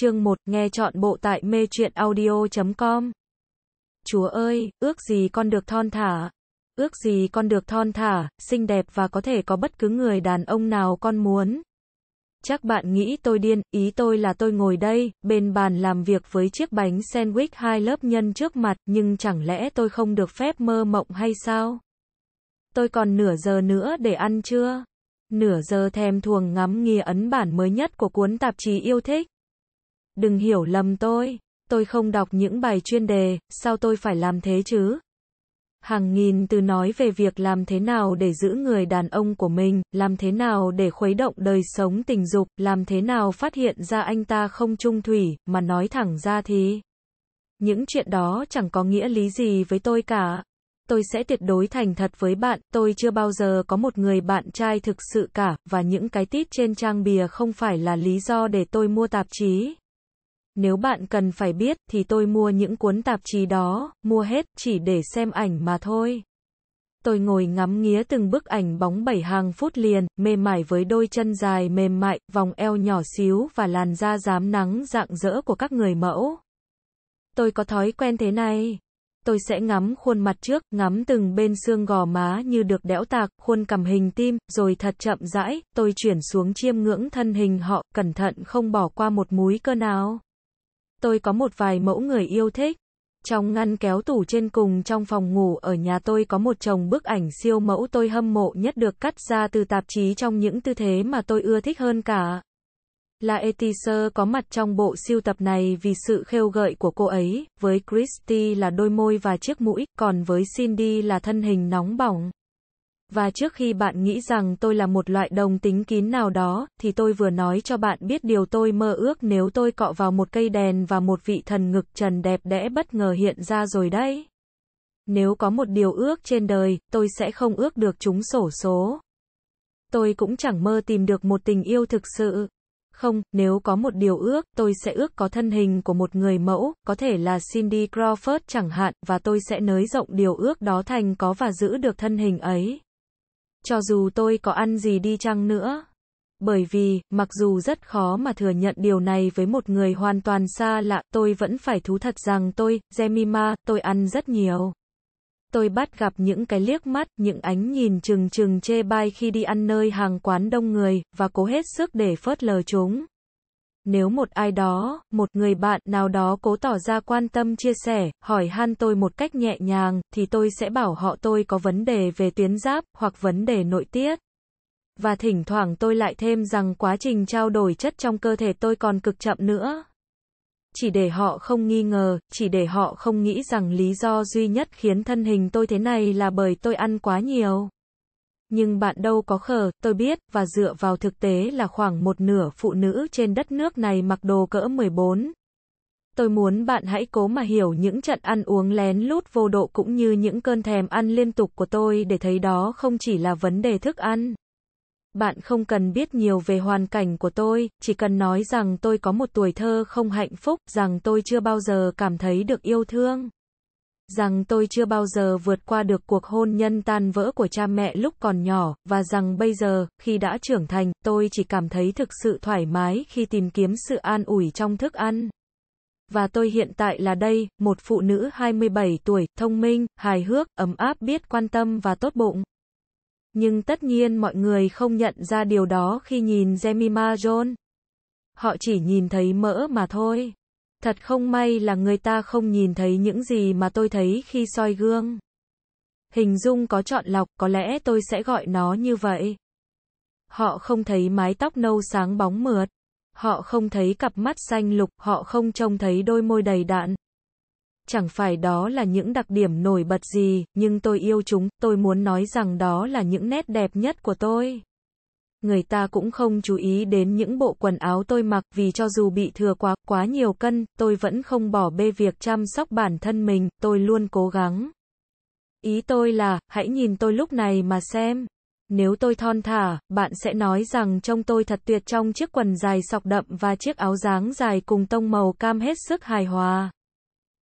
Chương 1, nghe chọn bộ tại mê truyện audio.com. Chúa ơi, ước gì con được thon thả. Ước gì con được thon thả, xinh đẹp và có thể có bất cứ người đàn ông nào con muốn. Chắc bạn nghĩ tôi điên, ý tôi là tôi ngồi đây, bên bàn làm việc với chiếc bánh sandwich hai lớp nhân trước mặt, nhưng chẳng lẽ tôi không được phép mơ mộng hay sao? Tôi còn nửa giờ nữa để ăn chưa? Nửa giờ thèm thuồng ngắm nghìa ấn bản mới nhất của cuốn tạp chí yêu thích. Đừng hiểu lầm tôi, tôi không đọc những bài chuyên đề, sao tôi phải làm thế chứ? Hàng nghìn từ nói về việc làm thế nào để giữ người đàn ông của mình, làm thế nào để khuấy động đời sống tình dục, làm thế nào phát hiện ra anh ta không trung thủy, mà nói thẳng ra thì những chuyện đó chẳng có nghĩa lý gì với tôi cả. Tôi sẽ tuyệt đối thành thật với bạn, tôi chưa bao giờ có một người bạn trai thực sự cả, và những cái tít trên trang bìa không phải là lý do để tôi mua tạp chí. Nếu bạn cần phải biết, thì tôi mua những cuốn tạp chí đó, mua hết, chỉ để xem ảnh mà thôi. Tôi ngồi ngắm nghía từng bức ảnh bóng bảy hàng phút liền, mê mải với đôi chân dài mềm mại, vòng eo nhỏ xíu và làn da rám nắng rạng rỡ của các người mẫu. Tôi có thói quen thế này. Tôi sẽ ngắm khuôn mặt trước, ngắm từng bên xương gò má như được đẽo tạc, khuôn cằm hình tim, rồi thật chậm rãi, tôi chuyển xuống chiêm ngưỡng thân hình họ, cẩn thận không bỏ qua một múi cơ nào. Tôi có một vài mẫu người yêu thích. Trong ngăn kéo tủ trên cùng trong phòng ngủ ở nhà tôi có một chồng bức ảnh siêu mẫu tôi hâm mộ nhất được cắt ra từ tạp chí trong những tư thế mà tôi ưa thích hơn cả. La Etiser có mặt trong bộ siêu tập này vì sự khêu gợi của cô ấy, với Christy là đôi môi và chiếc mũi, còn với Cindy là thân hình nóng bỏng. Và trước khi bạn nghĩ rằng tôi là một loại đồng tính kín nào đó, thì tôi vừa nói cho bạn biết điều tôi mơ ước nếu tôi cọ vào một cây đèn và một vị thần ngực trần đẹp đẽ bất ngờ hiện ra rồi đấy. Nếu có một điều ước trên đời, tôi sẽ không ước được chúng sổ số. Tôi cũng chẳng mơ tìm được một tình yêu thực sự. Không, nếu có một điều ước, tôi sẽ ước có thân hình của một người mẫu, có thể là Cindy Crawford chẳng hạn, và tôi sẽ nới rộng điều ước đó thành có và giữ được thân hình ấy cho dù tôi có ăn gì đi chăng nữa. Bởi vì, mặc dù rất khó mà thừa nhận điều này với một người hoàn toàn xa lạ, tôi vẫn phải thú thật rằng tôi, Jemima, tôi ăn rất nhiều. Tôi bắt gặp những cái liếc mắt, những ánh nhìn chừng chừng chê bai khi đi ăn nơi hàng quán đông người, và cố hết sức để phớt lờ chúng. Nếu một ai đó, một người bạn nào đó cố tỏ ra quan tâm chia sẻ, hỏi han tôi một cách nhẹ nhàng, thì tôi sẽ bảo họ tôi có vấn đề về tuyến giáp, hoặc vấn đề nội tiết. Và thỉnh thoảng tôi lại thêm rằng quá trình trao đổi chất trong cơ thể tôi còn cực chậm nữa. Chỉ để họ không nghi ngờ, chỉ để họ không nghĩ rằng lý do duy nhất khiến thân hình tôi thế này là bởi tôi ăn quá nhiều. Nhưng bạn đâu có khờ, tôi biết, và dựa vào thực tế là khoảng một nửa phụ nữ trên đất nước này mặc đồ cỡ 14. Tôi muốn bạn hãy cố mà hiểu những trận ăn uống lén lút vô độ cũng như những cơn thèm ăn liên tục của tôi để thấy đó không chỉ là vấn đề thức ăn. Bạn không cần biết nhiều về hoàn cảnh của tôi, chỉ cần nói rằng tôi có một tuổi thơ không hạnh phúc, rằng tôi chưa bao giờ cảm thấy được yêu thương rằng tôi chưa bao giờ vượt qua được cuộc hôn nhân tan vỡ của cha mẹ lúc còn nhỏ, và rằng bây giờ, khi đã trưởng thành, tôi chỉ cảm thấy thực sự thoải mái khi tìm kiếm sự an ủi trong thức ăn. Và tôi hiện tại là đây, một phụ nữ 27 tuổi, thông minh, hài hước, ấm áp biết quan tâm và tốt bụng. Nhưng tất nhiên mọi người không nhận ra điều đó khi nhìn Jemima John. Họ chỉ nhìn thấy mỡ mà thôi. Thật không may là người ta không nhìn thấy những gì mà tôi thấy khi soi gương. Hình dung có chọn lọc, có lẽ tôi sẽ gọi nó như vậy. Họ không thấy mái tóc nâu sáng bóng mượt. Họ không thấy cặp mắt xanh lục, họ không trông thấy đôi môi đầy đạn. Chẳng phải đó là những đặc điểm nổi bật gì, nhưng tôi yêu chúng, tôi muốn nói rằng đó là những nét đẹp nhất của tôi người ta cũng không chú ý đến những bộ quần áo tôi mặc vì cho dù bị thừa quá, quá nhiều cân, tôi vẫn không bỏ bê việc chăm sóc bản thân mình, tôi luôn cố gắng. Ý tôi là, hãy nhìn tôi lúc này mà xem. Nếu tôi thon thả, bạn sẽ nói rằng trông tôi thật tuyệt trong chiếc quần dài sọc đậm và chiếc áo dáng dài cùng tông màu cam hết sức hài hòa.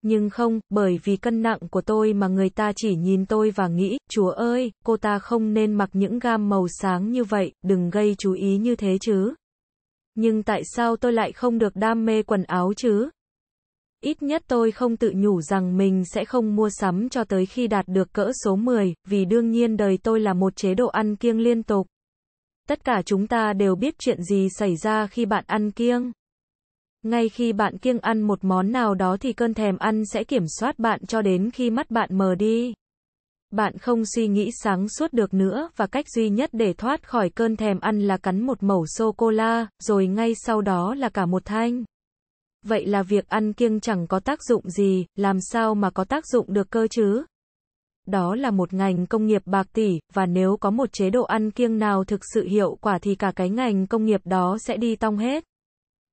Nhưng không, bởi vì cân nặng của tôi mà người ta chỉ nhìn tôi và nghĩ, chúa ơi, cô ta không nên mặc những gam màu sáng như vậy, đừng gây chú ý như thế chứ. Nhưng tại sao tôi lại không được đam mê quần áo chứ? Ít nhất tôi không tự nhủ rằng mình sẽ không mua sắm cho tới khi đạt được cỡ số 10, vì đương nhiên đời tôi là một chế độ ăn kiêng liên tục. Tất cả chúng ta đều biết chuyện gì xảy ra khi bạn ăn kiêng. Ngay khi bạn kiêng ăn một món nào đó thì cơn thèm ăn sẽ kiểm soát bạn cho đến khi mắt bạn mờ đi. Bạn không suy nghĩ sáng suốt được nữa và cách duy nhất để thoát khỏi cơn thèm ăn là cắn một mẩu sô-cô-la, rồi ngay sau đó là cả một thanh. Vậy là việc ăn kiêng chẳng có tác dụng gì, làm sao mà có tác dụng được cơ chứ? Đó là một ngành công nghiệp bạc tỷ, và nếu có một chế độ ăn kiêng nào thực sự hiệu quả thì cả cái ngành công nghiệp đó sẽ đi tong hết.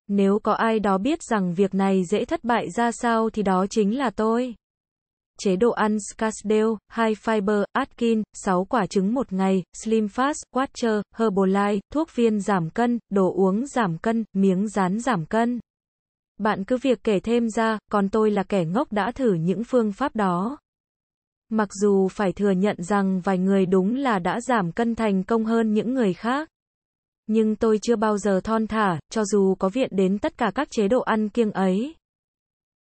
Nếu có ai đó biết rằng việc này dễ thất bại ra sao thì đó chính là tôi. Chế độ ăn Scarsdale, High Fiber, Atkin, 6 quả trứng một ngày, Slim Fast, Quattro, Herbalife, thuốc viên giảm cân, đồ uống giảm cân, miếng rán giảm cân. Bạn cứ việc kể thêm ra, còn tôi là kẻ ngốc đã thử những phương pháp đó. Mặc dù phải thừa nhận rằng vài người đúng là đã giảm cân thành công hơn những người khác. Nhưng tôi chưa bao giờ thon thả, cho dù có viện đến tất cả các chế độ ăn kiêng ấy.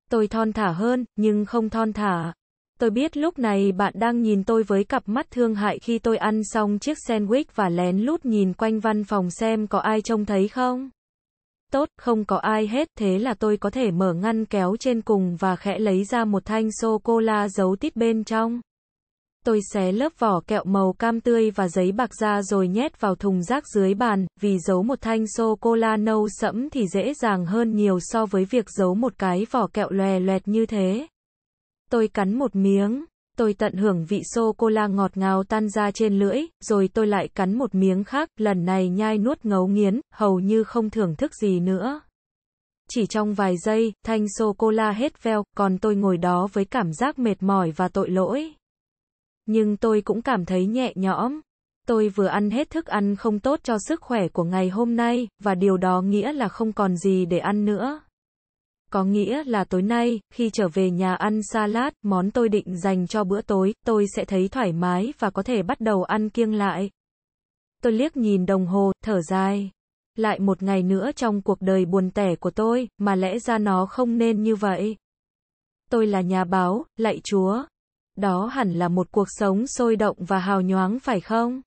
Tôi thon thả hơn, nhưng không thon thả. Tôi biết lúc này bạn đang nhìn tôi với cặp mắt thương hại khi tôi ăn xong chiếc sandwich và lén lút nhìn quanh văn phòng xem có ai trông thấy không. Tốt, không có ai hết, thế là tôi có thể mở ngăn kéo trên cùng và khẽ lấy ra một thanh sô-cô-la giấu tít bên trong. Tôi xé lớp vỏ kẹo màu cam tươi và giấy bạc ra rồi nhét vào thùng rác dưới bàn, vì giấu một thanh sô-cô-la nâu sẫm thì dễ dàng hơn nhiều so với việc giấu một cái vỏ kẹo lòe loẹt như thế. Tôi cắn một miếng. Tôi tận hưởng vị sô-cô-la ngọt ngào tan ra trên lưỡi, rồi tôi lại cắn một miếng khác, lần này nhai nuốt ngấu nghiến, hầu như không thưởng thức gì nữa. Chỉ trong vài giây, thanh sô-cô-la hết veo, còn tôi ngồi đó với cảm giác mệt mỏi và tội lỗi. Nhưng tôi cũng cảm thấy nhẹ nhõm. Tôi vừa ăn hết thức ăn không tốt cho sức khỏe của ngày hôm nay, và điều đó nghĩa là không còn gì để ăn nữa. Có nghĩa là tối nay, khi trở về nhà ăn salad, món tôi định dành cho bữa tối, tôi sẽ thấy thoải mái và có thể bắt đầu ăn kiêng lại. Tôi liếc nhìn đồng hồ, thở dài. Lại một ngày nữa trong cuộc đời buồn tẻ của tôi, mà lẽ ra nó không nên như vậy. Tôi là nhà báo, lạy chúa. Đó hẳn là một cuộc sống sôi động và hào nhoáng phải không?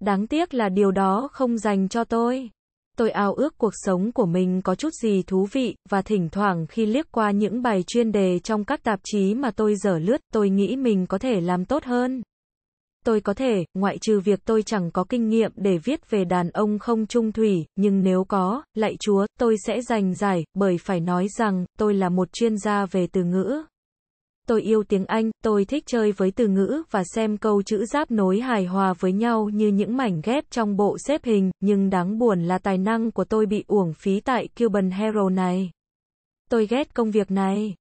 Đáng tiếc là điều đó không dành cho tôi. Tôi ao ước cuộc sống của mình có chút gì thú vị, và thỉnh thoảng khi liếc qua những bài chuyên đề trong các tạp chí mà tôi dở lướt, tôi nghĩ mình có thể làm tốt hơn. Tôi có thể, ngoại trừ việc tôi chẳng có kinh nghiệm để viết về đàn ông không trung thủy, nhưng nếu có, lạy chúa, tôi sẽ giành giải, bởi phải nói rằng, tôi là một chuyên gia về từ ngữ. Tôi yêu tiếng Anh, tôi thích chơi với từ ngữ và xem câu chữ giáp nối hài hòa với nhau như những mảnh ghép trong bộ xếp hình, nhưng đáng buồn là tài năng của tôi bị uổng phí tại Cuban Hero này. Tôi ghét công việc này.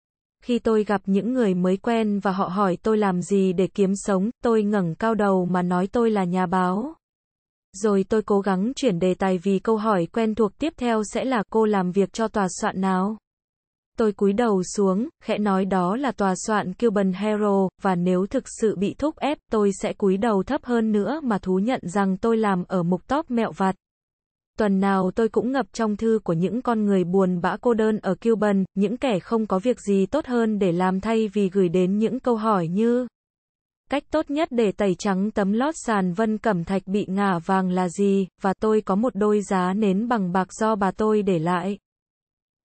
Khi tôi gặp những người mới quen và họ hỏi tôi làm gì để kiếm sống, tôi ngẩng cao đầu mà nói tôi là nhà báo. Rồi tôi cố gắng chuyển đề tài vì câu hỏi quen thuộc tiếp theo sẽ là cô làm việc cho tòa soạn nào? Tôi cúi đầu xuống, khẽ nói đó là tòa soạn Cuban Hero, và nếu thực sự bị thúc ép, tôi sẽ cúi đầu thấp hơn nữa mà thú nhận rằng tôi làm ở mục top mẹo vặt. Tuần nào tôi cũng ngập trong thư của những con người buồn bã cô đơn ở Cuban, những kẻ không có việc gì tốt hơn để làm thay vì gửi đến những câu hỏi như Cách tốt nhất để tẩy trắng tấm lót sàn vân cẩm thạch bị ngả vàng là gì, và tôi có một đôi giá nến bằng bạc do bà tôi để lại.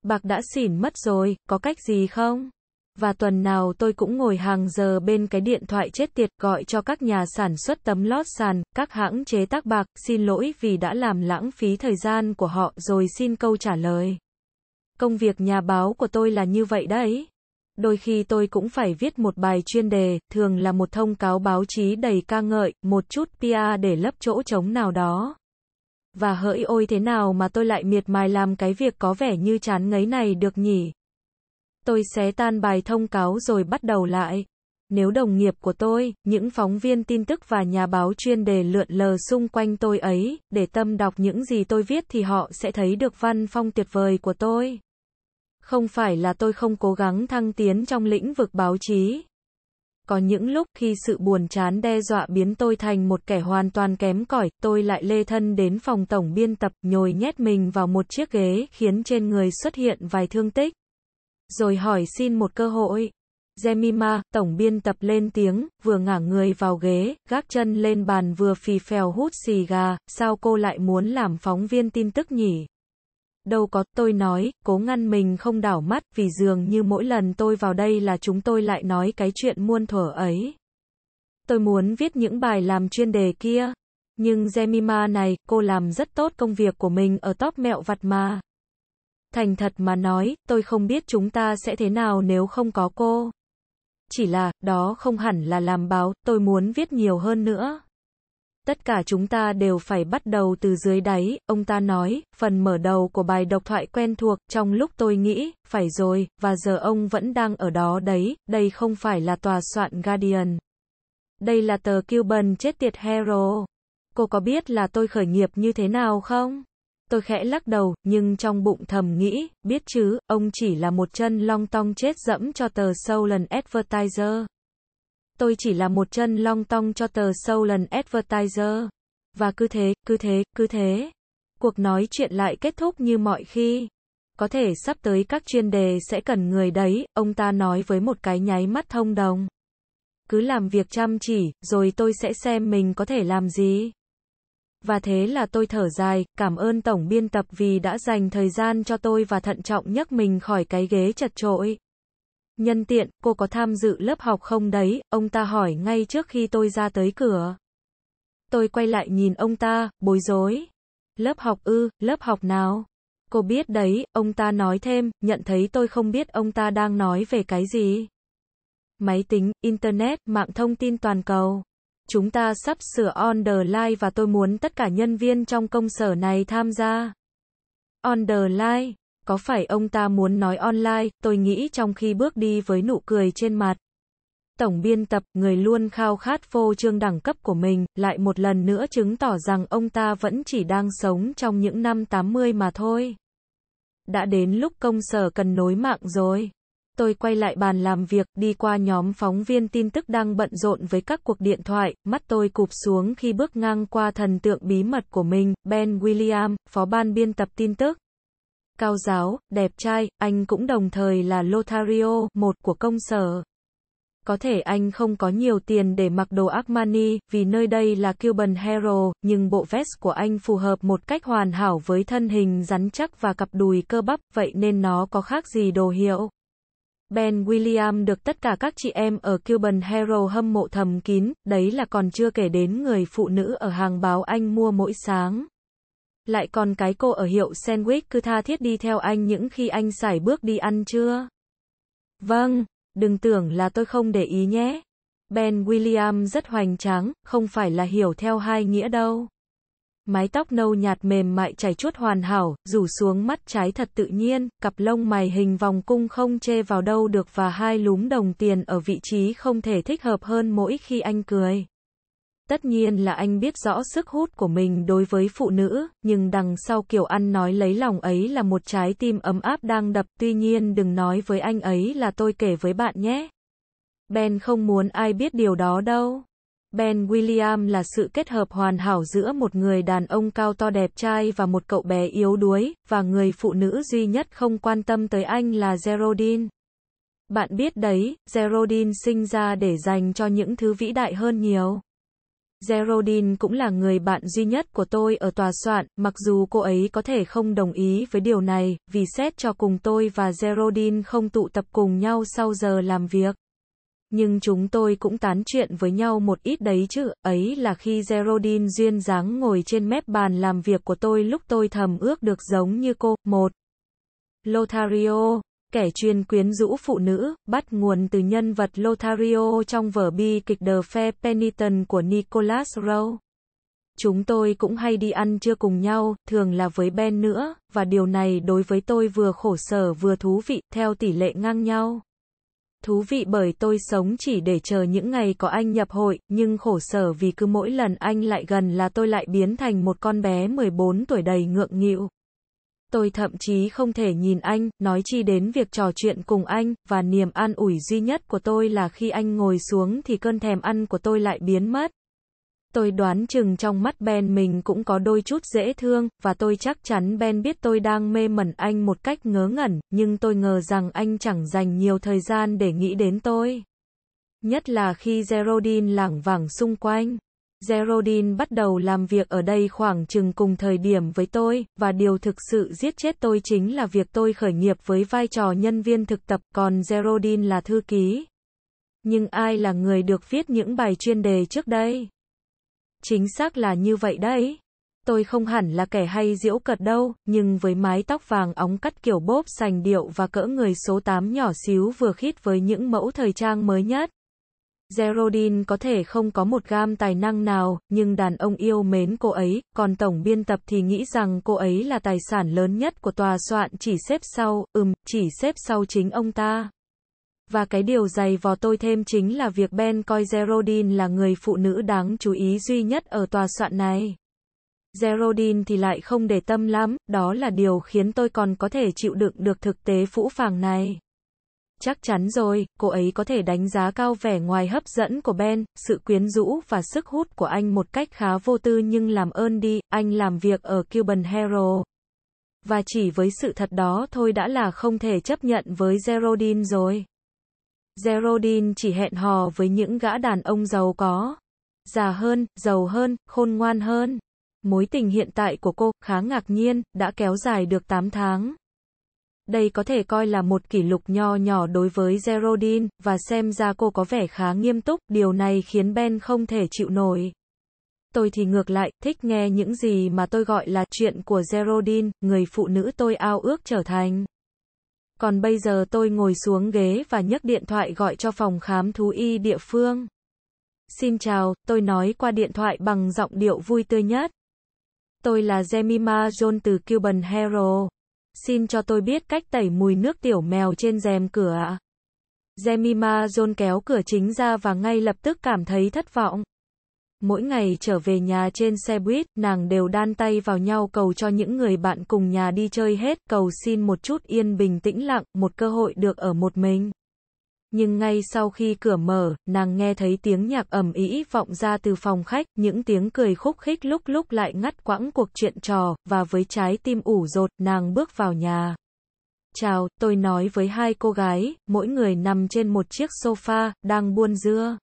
Bạc đã xỉn mất rồi, có cách gì không? Và tuần nào tôi cũng ngồi hàng giờ bên cái điện thoại chết tiệt gọi cho các nhà sản xuất tấm lót sàn, các hãng chế tác bạc, xin lỗi vì đã làm lãng phí thời gian của họ rồi xin câu trả lời. Công việc nhà báo của tôi là như vậy đấy. Đôi khi tôi cũng phải viết một bài chuyên đề, thường là một thông cáo báo chí đầy ca ngợi, một chút PR để lấp chỗ trống nào đó. Và hỡi ôi thế nào mà tôi lại miệt mài làm cái việc có vẻ như chán ngấy này được nhỉ? Tôi xé tan bài thông cáo rồi bắt đầu lại. Nếu đồng nghiệp của tôi, những phóng viên tin tức và nhà báo chuyên đề lượn lờ xung quanh tôi ấy, để tâm đọc những gì tôi viết thì họ sẽ thấy được văn phong tuyệt vời của tôi. Không phải là tôi không cố gắng thăng tiến trong lĩnh vực báo chí. Có những lúc khi sự buồn chán đe dọa biến tôi thành một kẻ hoàn toàn kém cỏi, tôi lại lê thân đến phòng tổng biên tập, nhồi nhét mình vào một chiếc ghế, khiến trên người xuất hiện vài thương tích. Rồi hỏi xin một cơ hội. Jemima, tổng biên tập lên tiếng, vừa ngả người vào ghế, gác chân lên bàn vừa phì phèo hút xì gà, sao cô lại muốn làm phóng viên tin tức nhỉ? Đâu có, tôi nói, cố ngăn mình không đảo mắt, vì dường như mỗi lần tôi vào đây là chúng tôi lại nói cái chuyện muôn thuở ấy. Tôi muốn viết những bài làm chuyên đề kia. Nhưng Jemima này, cô làm rất tốt công việc của mình ở top mẹo vặt mà. Thành thật mà nói, tôi không biết chúng ta sẽ thế nào nếu không có cô. Chỉ là, đó không hẳn là làm báo, tôi muốn viết nhiều hơn nữa. Tất cả chúng ta đều phải bắt đầu từ dưới đáy, ông ta nói, phần mở đầu của bài độc thoại quen thuộc, trong lúc tôi nghĩ, phải rồi, và giờ ông vẫn đang ở đó đấy, đây không phải là tòa soạn Guardian. Đây là tờ Cuban chết tiệt Hero. Cô có biết là tôi khởi nghiệp như thế nào không? Tôi khẽ lắc đầu, nhưng trong bụng thầm nghĩ, biết chứ, ông chỉ là một chân long tong chết dẫm cho tờ Southern Advertiser. Tôi chỉ là một chân long tong cho tờ Southern Advertiser. Và cứ thế, cứ thế, cứ thế. Cuộc nói chuyện lại kết thúc như mọi khi. Có thể sắp tới các chuyên đề sẽ cần người đấy, ông ta nói với một cái nháy mắt thông đồng. Cứ làm việc chăm chỉ, rồi tôi sẽ xem mình có thể làm gì. Và thế là tôi thở dài, cảm ơn tổng biên tập vì đã dành thời gian cho tôi và thận trọng nhấc mình khỏi cái ghế chật trội. Nhân tiện, cô có tham dự lớp học không đấy, ông ta hỏi ngay trước khi tôi ra tới cửa. Tôi quay lại nhìn ông ta, bối rối. Lớp học ư, lớp học nào? Cô biết đấy, ông ta nói thêm, nhận thấy tôi không biết ông ta đang nói về cái gì. Máy tính, Internet, mạng thông tin toàn cầu. Chúng ta sắp sửa on the line và tôi muốn tất cả nhân viên trong công sở này tham gia. On the line. Có phải ông ta muốn nói online, tôi nghĩ trong khi bước đi với nụ cười trên mặt. Tổng biên tập, người luôn khao khát phô trương đẳng cấp của mình, lại một lần nữa chứng tỏ rằng ông ta vẫn chỉ đang sống trong những năm 80 mà thôi. Đã đến lúc công sở cần nối mạng rồi. Tôi quay lại bàn làm việc, đi qua nhóm phóng viên tin tức đang bận rộn với các cuộc điện thoại, mắt tôi cụp xuống khi bước ngang qua thần tượng bí mật của mình, Ben William, phó ban biên tập tin tức. Cao giáo, đẹp trai, anh cũng đồng thời là Lothario, một của công sở. Có thể anh không có nhiều tiền để mặc đồ Armani, vì nơi đây là Cuban Hero, nhưng bộ vest của anh phù hợp một cách hoàn hảo với thân hình rắn chắc và cặp đùi cơ bắp, vậy nên nó có khác gì đồ hiệu. Ben William được tất cả các chị em ở Cuban Hero hâm mộ thầm kín, đấy là còn chưa kể đến người phụ nữ ở hàng báo anh mua mỗi sáng. Lại còn cái cô ở hiệu sandwich cứ tha thiết đi theo anh những khi anh xài bước đi ăn chưa? Vâng, đừng tưởng là tôi không để ý nhé. Ben William rất hoành tráng, không phải là hiểu theo hai nghĩa đâu. Mái tóc nâu nhạt mềm mại chảy chuốt hoàn hảo, rủ xuống mắt trái thật tự nhiên, cặp lông mày hình vòng cung không chê vào đâu được và hai lúm đồng tiền ở vị trí không thể thích hợp hơn mỗi khi anh cười. Tất nhiên là anh biết rõ sức hút của mình đối với phụ nữ, nhưng đằng sau kiểu ăn nói lấy lòng ấy là một trái tim ấm áp đang đập, tuy nhiên đừng nói với anh ấy là tôi kể với bạn nhé. Ben không muốn ai biết điều đó đâu. Ben William là sự kết hợp hoàn hảo giữa một người đàn ông cao to đẹp trai và một cậu bé yếu đuối, và người phụ nữ duy nhất không quan tâm tới anh là Geraldine. Bạn biết đấy, Geraldine sinh ra để dành cho những thứ vĩ đại hơn nhiều. Geraldine cũng là người bạn duy nhất của tôi ở tòa soạn, mặc dù cô ấy có thể không đồng ý với điều này, vì xét cho cùng tôi và Geraldine không tụ tập cùng nhau sau giờ làm việc. Nhưng chúng tôi cũng tán chuyện với nhau một ít đấy chứ, ấy là khi Geraldine duyên dáng ngồi trên mép bàn làm việc của tôi lúc tôi thầm ước được giống như cô. một Lothario Kẻ chuyên quyến rũ phụ nữ, bắt nguồn từ nhân vật Lothario trong vở bi kịch The Fair Penitent của Nicholas Rowe. Chúng tôi cũng hay đi ăn trưa cùng nhau, thường là với Ben nữa, và điều này đối với tôi vừa khổ sở vừa thú vị, theo tỷ lệ ngang nhau. Thú vị bởi tôi sống chỉ để chờ những ngày có anh nhập hội, nhưng khổ sở vì cứ mỗi lần anh lại gần là tôi lại biến thành một con bé 14 tuổi đầy ngượng nghịu. Tôi thậm chí không thể nhìn anh, nói chi đến việc trò chuyện cùng anh, và niềm an ủi duy nhất của tôi là khi anh ngồi xuống thì cơn thèm ăn của tôi lại biến mất. Tôi đoán chừng trong mắt Ben mình cũng có đôi chút dễ thương, và tôi chắc chắn Ben biết tôi đang mê mẩn anh một cách ngớ ngẩn, nhưng tôi ngờ rằng anh chẳng dành nhiều thời gian để nghĩ đến tôi. Nhất là khi Geraldine lảng vảng xung quanh. Geraldine bắt đầu làm việc ở đây khoảng chừng cùng thời điểm với tôi, và điều thực sự giết chết tôi chính là việc tôi khởi nghiệp với vai trò nhân viên thực tập, còn Geraldine là thư ký. Nhưng ai là người được viết những bài chuyên đề trước đây? Chính xác là như vậy đấy. Tôi không hẳn là kẻ hay diễu cợt đâu, nhưng với mái tóc vàng óng cắt kiểu bốp sành điệu và cỡ người số 8 nhỏ xíu vừa khít với những mẫu thời trang mới nhất. Geraldine có thể không có một gam tài năng nào, nhưng đàn ông yêu mến cô ấy, còn tổng biên tập thì nghĩ rằng cô ấy là tài sản lớn nhất của tòa soạn chỉ xếp sau, ừm, chỉ xếp sau chính ông ta. Và cái điều dày vò tôi thêm chính là việc Ben coi Geraldine là người phụ nữ đáng chú ý duy nhất ở tòa soạn này. Geraldine thì lại không để tâm lắm, đó là điều khiến tôi còn có thể chịu đựng được thực tế phũ phàng này. Chắc chắn rồi, cô ấy có thể đánh giá cao vẻ ngoài hấp dẫn của Ben, sự quyến rũ và sức hút của anh một cách khá vô tư nhưng làm ơn đi, anh làm việc ở Cuban Hero. Và chỉ với sự thật đó thôi đã là không thể chấp nhận với Geraldine rồi. Geraldine chỉ hẹn hò với những gã đàn ông giàu có, già hơn, giàu hơn, khôn ngoan hơn. Mối tình hiện tại của cô, khá ngạc nhiên, đã kéo dài được 8 tháng. Đây có thể coi là một kỷ lục nho nhỏ đối với Geraldine, và xem ra cô có vẻ khá nghiêm túc, điều này khiến Ben không thể chịu nổi. Tôi thì ngược lại, thích nghe những gì mà tôi gọi là chuyện của Geraldine, người phụ nữ tôi ao ước trở thành. Còn bây giờ tôi ngồi xuống ghế và nhấc điện thoại gọi cho phòng khám thú y địa phương. Xin chào, tôi nói qua điện thoại bằng giọng điệu vui tươi nhất. Tôi là Jemima John từ Cuban Hero. Xin cho tôi biết cách tẩy mùi nước tiểu mèo trên rèm cửa ạ. Jemima John kéo cửa chính ra và ngay lập tức cảm thấy thất vọng. Mỗi ngày trở về nhà trên xe buýt, nàng đều đan tay vào nhau cầu cho những người bạn cùng nhà đi chơi hết, cầu xin một chút yên bình tĩnh lặng, một cơ hội được ở một mình. Nhưng ngay sau khi cửa mở, nàng nghe thấy tiếng nhạc ầm ĩ vọng ra từ phòng khách, những tiếng cười khúc khích lúc lúc lại ngắt quãng cuộc chuyện trò, và với trái tim ủ rột, nàng bước vào nhà. Chào, tôi nói với hai cô gái, mỗi người nằm trên một chiếc sofa, đang buôn dưa.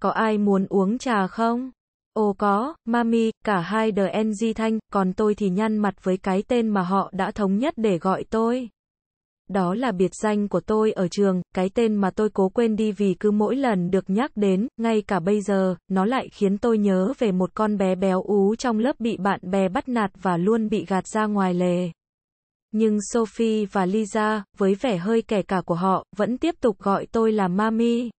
Có ai muốn uống trà không? Ồ có, mami, cả hai đờ NG thanh, còn tôi thì nhăn mặt với cái tên mà họ đã thống nhất để gọi tôi. Đó là biệt danh của tôi ở trường, cái tên mà tôi cố quên đi vì cứ mỗi lần được nhắc đến, ngay cả bây giờ, nó lại khiến tôi nhớ về một con bé béo ú trong lớp bị bạn bè bắt nạt và luôn bị gạt ra ngoài lề. Nhưng Sophie và Lisa, với vẻ hơi kẻ cả của họ, vẫn tiếp tục gọi tôi là Mami.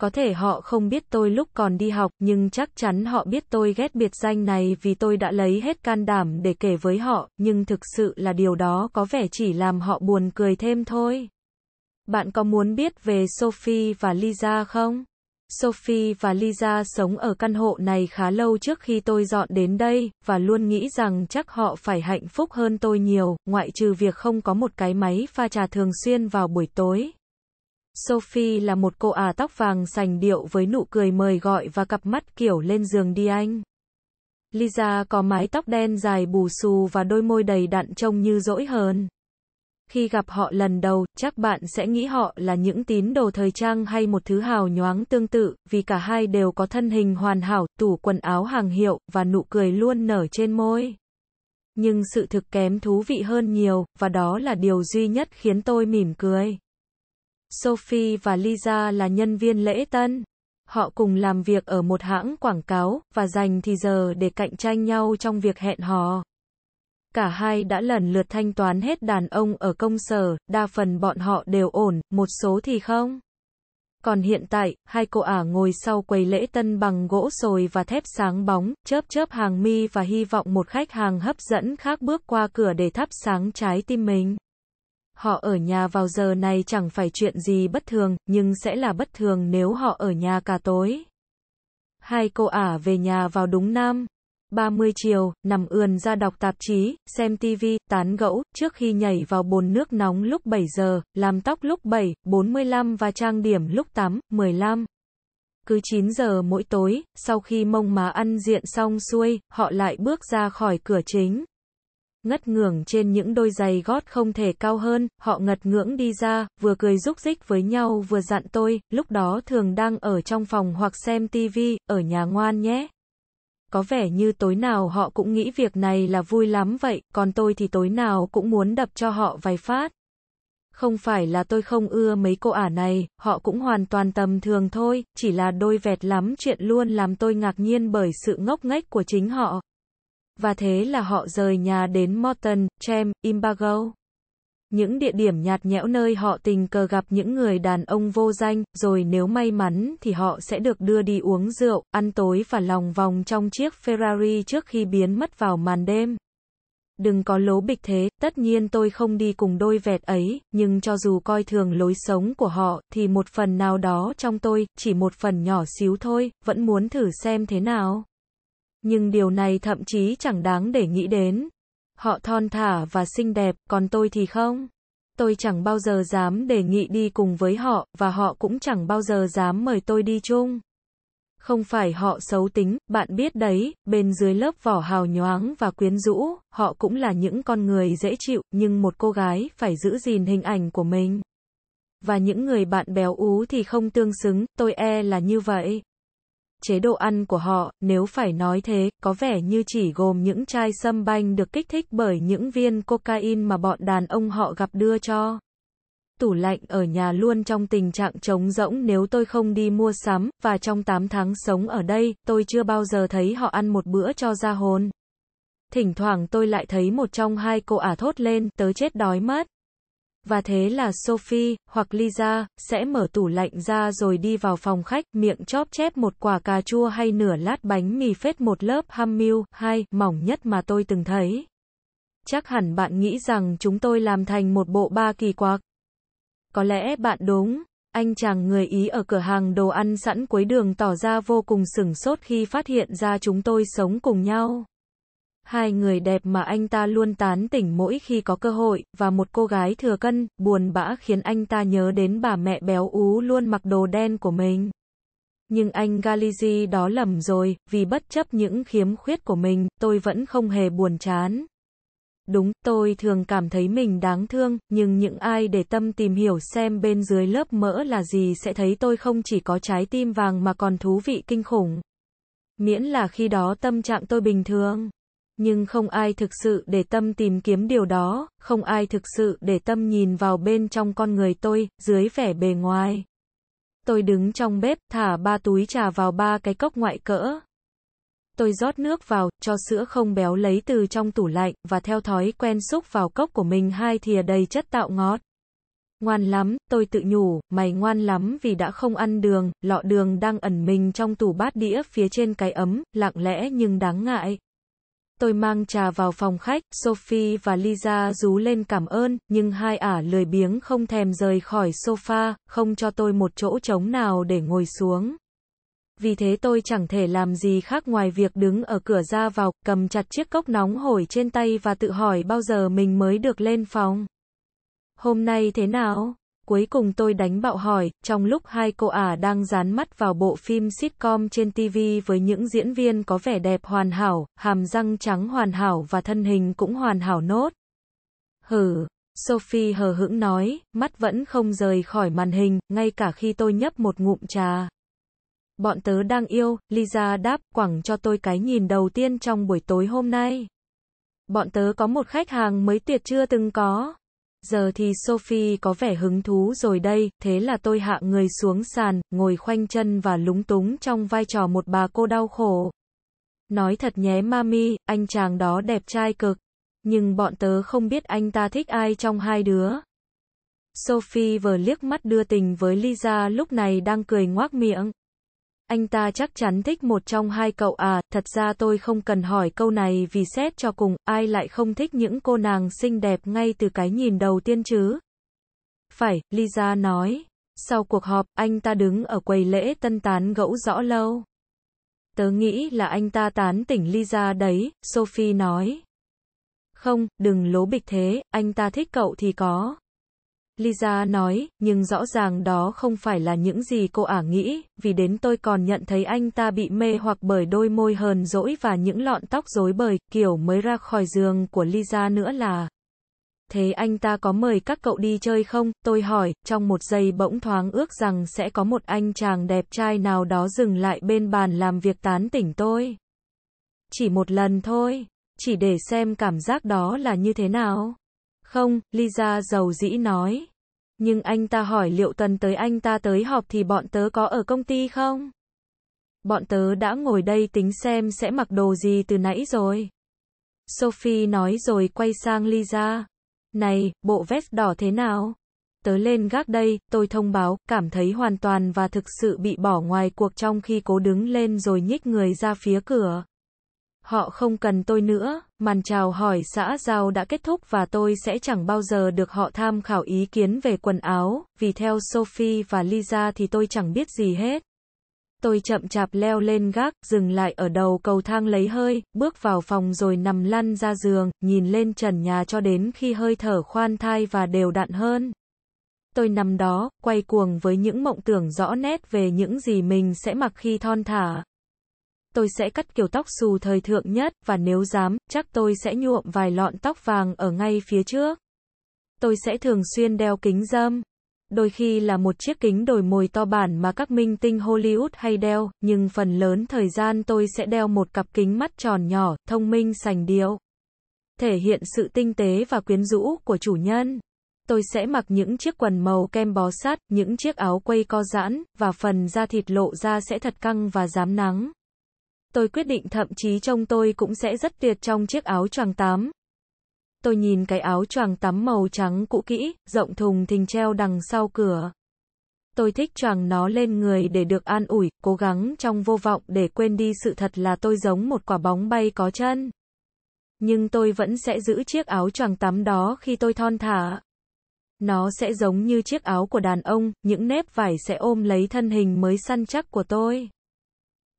Có thể họ không biết tôi lúc còn đi học, nhưng chắc chắn họ biết tôi ghét biệt danh này vì tôi đã lấy hết can đảm để kể với họ, nhưng thực sự là điều đó có vẻ chỉ làm họ buồn cười thêm thôi. Bạn có muốn biết về Sophie và Lisa không? Sophie và Lisa sống ở căn hộ này khá lâu trước khi tôi dọn đến đây, và luôn nghĩ rằng chắc họ phải hạnh phúc hơn tôi nhiều, ngoại trừ việc không có một cái máy pha trà thường xuyên vào buổi tối. Sophie là một cô ả tóc vàng sành điệu với nụ cười mời gọi và cặp mắt kiểu lên giường đi anh. Lisa có mái tóc đen dài bù xù và đôi môi đầy đặn trông như dỗi hờn. Khi gặp họ lần đầu, chắc bạn sẽ nghĩ họ là những tín đồ thời trang hay một thứ hào nhoáng tương tự, vì cả hai đều có thân hình hoàn hảo, tủ quần áo hàng hiệu, và nụ cười luôn nở trên môi. Nhưng sự thực kém thú vị hơn nhiều, và đó là điều duy nhất khiến tôi mỉm cười. Sophie và Lisa là nhân viên lễ tân. Họ cùng làm việc ở một hãng quảng cáo, và dành thì giờ để cạnh tranh nhau trong việc hẹn hò. Cả hai đã lần lượt thanh toán hết đàn ông ở công sở, đa phần bọn họ đều ổn, một số thì không. Còn hiện tại, hai cô ả ngồi sau quầy lễ tân bằng gỗ sồi và thép sáng bóng, chớp chớp hàng mi và hy vọng một khách hàng hấp dẫn khác bước qua cửa để thắp sáng trái tim mình. Họ ở nhà vào giờ này chẳng phải chuyện gì bất thường, nhưng sẽ là bất thường nếu họ ở nhà cả tối. Hai cô ả về nhà vào đúng năm. 30 chiều, nằm ườn ra đọc tạp chí, xem tivi, tán gẫu, trước khi nhảy vào bồn nước nóng lúc 7 giờ, làm tóc lúc 7, 45 và trang điểm lúc 8, 15. Cứ 9 giờ mỗi tối, sau khi mông má ăn diện xong xuôi, họ lại bước ra khỏi cửa chính. Ngất ngưởng trên những đôi giày gót không thể cao hơn, họ ngật ngưỡng đi ra, vừa cười rúc rích với nhau vừa dặn tôi, lúc đó thường đang ở trong phòng hoặc xem tivi, ở nhà ngoan nhé. Có vẻ như tối nào họ cũng nghĩ việc này là vui lắm vậy, còn tôi thì tối nào cũng muốn đập cho họ vài phát. Không phải là tôi không ưa mấy cô ả này, họ cũng hoàn toàn tầm thường thôi, chỉ là đôi vẹt lắm chuyện luôn làm tôi ngạc nhiên bởi sự ngốc nghếch của chính họ. Và thế là họ rời nhà đến Morton, Chem, Imbago. Những địa điểm nhạt nhẽo nơi họ tình cờ gặp những người đàn ông vô danh, rồi nếu may mắn thì họ sẽ được đưa đi uống rượu, ăn tối và lòng vòng trong chiếc Ferrari trước khi biến mất vào màn đêm. Đừng có lố bịch thế, tất nhiên tôi không đi cùng đôi vẹt ấy, nhưng cho dù coi thường lối sống của họ, thì một phần nào đó trong tôi, chỉ một phần nhỏ xíu thôi, vẫn muốn thử xem thế nào. Nhưng điều này thậm chí chẳng đáng để nghĩ đến. Họ thon thả và xinh đẹp, còn tôi thì không. Tôi chẳng bao giờ dám đề nghị đi cùng với họ, và họ cũng chẳng bao giờ dám mời tôi đi chung. Không phải họ xấu tính, bạn biết đấy, bên dưới lớp vỏ hào nhoáng và quyến rũ, họ cũng là những con người dễ chịu, nhưng một cô gái phải giữ gìn hình ảnh của mình. Và những người bạn béo ú thì không tương xứng, tôi e là như vậy. Chế độ ăn của họ, nếu phải nói thế, có vẻ như chỉ gồm những chai sâm banh được kích thích bởi những viên cocaine mà bọn đàn ông họ gặp đưa cho. Tủ lạnh ở nhà luôn trong tình trạng trống rỗng nếu tôi không đi mua sắm, và trong 8 tháng sống ở đây, tôi chưa bao giờ thấy họ ăn một bữa cho ra hồn. Thỉnh thoảng tôi lại thấy một trong hai cô ả thốt lên, tớ chết đói mất. Và thế là Sophie, hoặc Lisa, sẽ mở tủ lạnh ra rồi đi vào phòng khách, miệng chóp chép một quả cà chua hay nửa lát bánh mì phết một lớp ham milk, hai, mỏng nhất mà tôi từng thấy. Chắc hẳn bạn nghĩ rằng chúng tôi làm thành một bộ ba kỳ quặc. Có lẽ bạn đúng. Anh chàng người Ý ở cửa hàng đồ ăn sẵn cuối đường tỏ ra vô cùng sửng sốt khi phát hiện ra chúng tôi sống cùng nhau. Hai người đẹp mà anh ta luôn tán tỉnh mỗi khi có cơ hội, và một cô gái thừa cân, buồn bã khiến anh ta nhớ đến bà mẹ béo ú luôn mặc đồ đen của mình. Nhưng anh Galizi đó lầm rồi, vì bất chấp những khiếm khuyết của mình, tôi vẫn không hề buồn chán. Đúng, tôi thường cảm thấy mình đáng thương, nhưng những ai để tâm tìm hiểu xem bên dưới lớp mỡ là gì sẽ thấy tôi không chỉ có trái tim vàng mà còn thú vị kinh khủng. Miễn là khi đó tâm trạng tôi bình thường. Nhưng không ai thực sự để tâm tìm kiếm điều đó, không ai thực sự để tâm nhìn vào bên trong con người tôi, dưới vẻ bề ngoài. Tôi đứng trong bếp, thả ba túi trà vào ba cái cốc ngoại cỡ. Tôi rót nước vào, cho sữa không béo lấy từ trong tủ lạnh, và theo thói quen xúc vào cốc của mình hai thìa đầy chất tạo ngọt. Ngoan lắm, tôi tự nhủ, mày ngoan lắm vì đã không ăn đường, lọ đường đang ẩn mình trong tủ bát đĩa phía trên cái ấm, lặng lẽ nhưng đáng ngại. Tôi mang trà vào phòng khách, Sophie và Lisa rú lên cảm ơn, nhưng hai ả lười biếng không thèm rời khỏi sofa, không cho tôi một chỗ trống nào để ngồi xuống. Vì thế tôi chẳng thể làm gì khác ngoài việc đứng ở cửa ra vào, cầm chặt chiếc cốc nóng hổi trên tay và tự hỏi bao giờ mình mới được lên phòng. Hôm nay thế nào? Cuối cùng tôi đánh bạo hỏi, trong lúc hai cô ả đang dán mắt vào bộ phim sitcom trên TV với những diễn viên có vẻ đẹp hoàn hảo, hàm răng trắng hoàn hảo và thân hình cũng hoàn hảo nốt. Hừ, Sophie hờ hững nói, mắt vẫn không rời khỏi màn hình, ngay cả khi tôi nhấp một ngụm trà. Bọn tớ đang yêu, Lisa đáp, quẳng cho tôi cái nhìn đầu tiên trong buổi tối hôm nay. Bọn tớ có một khách hàng mới tuyệt chưa từng có. Giờ thì Sophie có vẻ hứng thú rồi đây, thế là tôi hạ người xuống sàn, ngồi khoanh chân và lúng túng trong vai trò một bà cô đau khổ. Nói thật nhé mami, anh chàng đó đẹp trai cực. Nhưng bọn tớ không biết anh ta thích ai trong hai đứa. Sophie vừa liếc mắt đưa tình với Lisa lúc này đang cười ngoác miệng. Anh ta chắc chắn thích một trong hai cậu à, thật ra tôi không cần hỏi câu này vì xét cho cùng, ai lại không thích những cô nàng xinh đẹp ngay từ cái nhìn đầu tiên chứ? Phải, Lisa nói. Sau cuộc họp, anh ta đứng ở quầy lễ tân tán gẫu rõ lâu. Tớ nghĩ là anh ta tán tỉnh Lisa đấy, Sophie nói. Không, đừng lố bịch thế, anh ta thích cậu thì có. Lisa nói, nhưng rõ ràng đó không phải là những gì cô ả nghĩ, vì đến tôi còn nhận thấy anh ta bị mê hoặc bởi đôi môi hờn dỗi và những lọn tóc rối bời, kiểu mới ra khỏi giường của Lisa nữa là. Thế anh ta có mời các cậu đi chơi không? Tôi hỏi, trong một giây bỗng thoáng ước rằng sẽ có một anh chàng đẹp trai nào đó dừng lại bên bàn làm việc tán tỉnh tôi. Chỉ một lần thôi, chỉ để xem cảm giác đó là như thế nào. Không, Lisa giàu dĩ nói. Nhưng anh ta hỏi liệu tuần tới anh ta tới họp thì bọn tớ có ở công ty không? Bọn tớ đã ngồi đây tính xem sẽ mặc đồ gì từ nãy rồi. Sophie nói rồi quay sang Lisa. Này, bộ vest đỏ thế nào? Tớ lên gác đây, tôi thông báo, cảm thấy hoàn toàn và thực sự bị bỏ ngoài cuộc trong khi cố đứng lên rồi nhích người ra phía cửa. Họ không cần tôi nữa, màn chào hỏi xã giao đã kết thúc và tôi sẽ chẳng bao giờ được họ tham khảo ý kiến về quần áo, vì theo Sophie và Lisa thì tôi chẳng biết gì hết. Tôi chậm chạp leo lên gác, dừng lại ở đầu cầu thang lấy hơi, bước vào phòng rồi nằm lăn ra giường, nhìn lên trần nhà cho đến khi hơi thở khoan thai và đều đặn hơn. Tôi nằm đó, quay cuồng với những mộng tưởng rõ nét về những gì mình sẽ mặc khi thon thả. Tôi sẽ cắt kiểu tóc xù thời thượng nhất, và nếu dám, chắc tôi sẽ nhuộm vài lọn tóc vàng ở ngay phía trước. Tôi sẽ thường xuyên đeo kính dâm. Đôi khi là một chiếc kính đổi mồi to bản mà các minh tinh Hollywood hay đeo, nhưng phần lớn thời gian tôi sẽ đeo một cặp kính mắt tròn nhỏ, thông minh sành điệu. Thể hiện sự tinh tế và quyến rũ của chủ nhân. Tôi sẽ mặc những chiếc quần màu kem bó sát, những chiếc áo quây co giãn, và phần da thịt lộ ra sẽ thật căng và dám nắng. Tôi quyết định thậm chí trông tôi cũng sẽ rất tuyệt trong chiếc áo choàng tắm. Tôi nhìn cái áo choàng tắm màu trắng cũ kỹ, rộng thùng thình treo đằng sau cửa. Tôi thích choàng nó lên người để được an ủi, cố gắng trong vô vọng để quên đi sự thật là tôi giống một quả bóng bay có chân. Nhưng tôi vẫn sẽ giữ chiếc áo choàng tắm đó khi tôi thon thả. Nó sẽ giống như chiếc áo của đàn ông, những nếp vải sẽ ôm lấy thân hình mới săn chắc của tôi.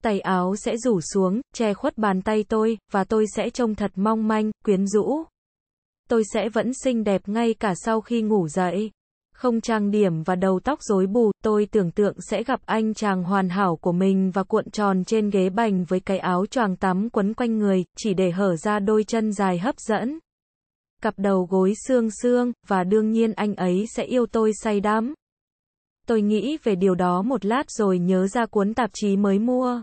Tay áo sẽ rủ xuống, che khuất bàn tay tôi, và tôi sẽ trông thật mong manh, quyến rũ. Tôi sẽ vẫn xinh đẹp ngay cả sau khi ngủ dậy. Không trang điểm và đầu tóc rối bù, tôi tưởng tượng sẽ gặp anh chàng hoàn hảo của mình và cuộn tròn trên ghế bành với cái áo choàng tắm quấn quanh người, chỉ để hở ra đôi chân dài hấp dẫn. Cặp đầu gối xương xương, và đương nhiên anh ấy sẽ yêu tôi say đắm. Tôi nghĩ về điều đó một lát rồi nhớ ra cuốn tạp chí mới mua.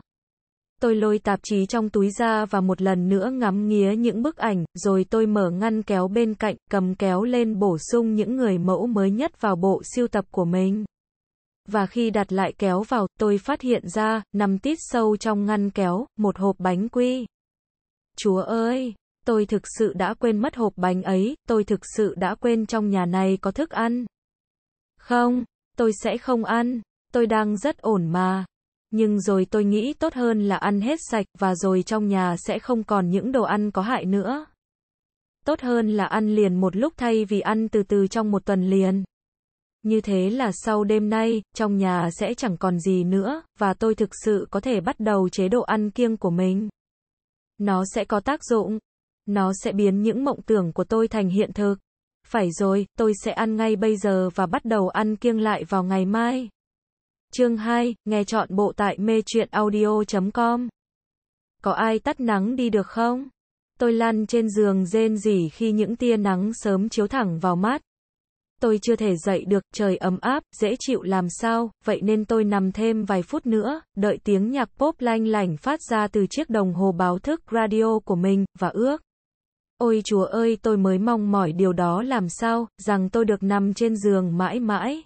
Tôi lôi tạp chí trong túi ra và một lần nữa ngắm nghía những bức ảnh, rồi tôi mở ngăn kéo bên cạnh, cầm kéo lên bổ sung những người mẫu mới nhất vào bộ siêu tập của mình. Và khi đặt lại kéo vào, tôi phát hiện ra, nằm tít sâu trong ngăn kéo, một hộp bánh quy. Chúa ơi! Tôi thực sự đã quên mất hộp bánh ấy, tôi thực sự đã quên trong nhà này có thức ăn. Không, tôi sẽ không ăn, tôi đang rất ổn mà. Nhưng rồi tôi nghĩ tốt hơn là ăn hết sạch, và rồi trong nhà sẽ không còn những đồ ăn có hại nữa. Tốt hơn là ăn liền một lúc thay vì ăn từ từ trong một tuần liền. Như thế là sau đêm nay, trong nhà sẽ chẳng còn gì nữa, và tôi thực sự có thể bắt đầu chế độ ăn kiêng của mình. Nó sẽ có tác dụng. Nó sẽ biến những mộng tưởng của tôi thành hiện thực. Phải rồi, tôi sẽ ăn ngay bây giờ và bắt đầu ăn kiêng lại vào ngày mai. Chương 2, nghe chọn bộ tại mê chuyện audio.com. Có ai tắt nắng đi được không? Tôi lăn trên giường rên rỉ khi những tia nắng sớm chiếu thẳng vào mắt. Tôi chưa thể dậy được, trời ấm áp, dễ chịu làm sao, vậy nên tôi nằm thêm vài phút nữa, đợi tiếng nhạc pop lanh lảnh phát ra từ chiếc đồng hồ báo thức radio của mình, và ước. Ôi chúa ơi, tôi mới mong mỏi điều đó làm sao, rằng tôi được nằm trên giường mãi mãi.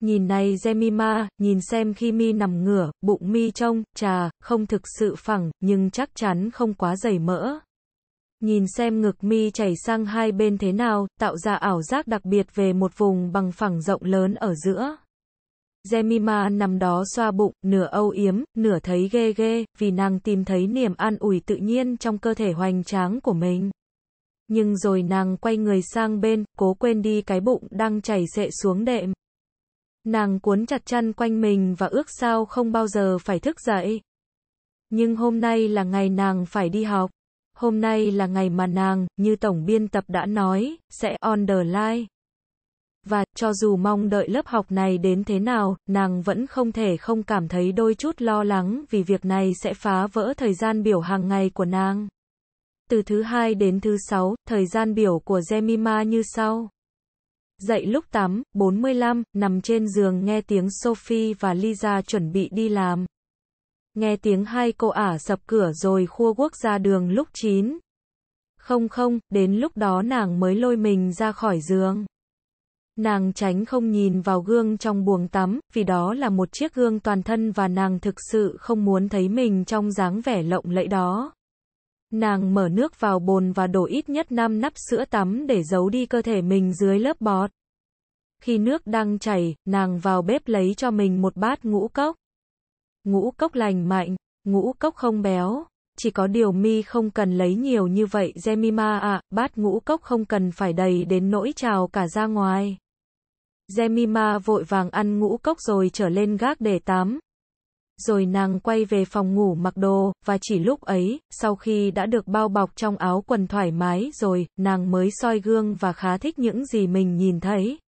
Nhìn này Jemima, nhìn xem khi mi nằm ngửa, bụng mi trông, trà, không thực sự phẳng, nhưng chắc chắn không quá dày mỡ. Nhìn xem ngực mi chảy sang hai bên thế nào, tạo ra ảo giác đặc biệt về một vùng bằng phẳng rộng lớn ở giữa. Jemima nằm đó xoa bụng, nửa âu yếm, nửa thấy ghê ghê, vì nàng tìm thấy niềm an ủi tự nhiên trong cơ thể hoành tráng của mình. Nhưng rồi nàng quay người sang bên, cố quên đi cái bụng đang chảy xệ xuống đệm. Nàng cuốn chặt chăn quanh mình và ước sao không bao giờ phải thức dậy. Nhưng hôm nay là ngày nàng phải đi học. Hôm nay là ngày mà nàng, như tổng biên tập đã nói, sẽ on the line. Và, cho dù mong đợi lớp học này đến thế nào, nàng vẫn không thể không cảm thấy đôi chút lo lắng vì việc này sẽ phá vỡ thời gian biểu hàng ngày của nàng. Từ thứ hai đến thứ sáu, thời gian biểu của Jemima như sau. Dậy lúc 8, 45, nằm trên giường nghe tiếng Sophie và Lisa chuẩn bị đi làm. Nghe tiếng hai cô ả sập cửa rồi khua quốc ra đường lúc 9. Không không, đến lúc đó nàng mới lôi mình ra khỏi giường. Nàng tránh không nhìn vào gương trong buồng tắm, vì đó là một chiếc gương toàn thân và nàng thực sự không muốn thấy mình trong dáng vẻ lộng lẫy đó. Nàng mở nước vào bồn và đổ ít nhất 5 nắp sữa tắm để giấu đi cơ thể mình dưới lớp bọt. Khi nước đang chảy, nàng vào bếp lấy cho mình một bát ngũ cốc. Ngũ cốc lành mạnh, ngũ cốc không béo. Chỉ có điều mi không cần lấy nhiều như vậy Jemima ạ, bát ngũ cốc không cần phải đầy đến nỗi trào cả ra ngoài. Jemima vội vàng ăn ngũ cốc rồi trở lên gác để tắm. Rồi nàng quay về phòng ngủ mặc đồ, và chỉ lúc ấy, sau khi đã được bao bọc trong áo quần thoải mái rồi, nàng mới soi gương và khá thích những gì mình nhìn thấy.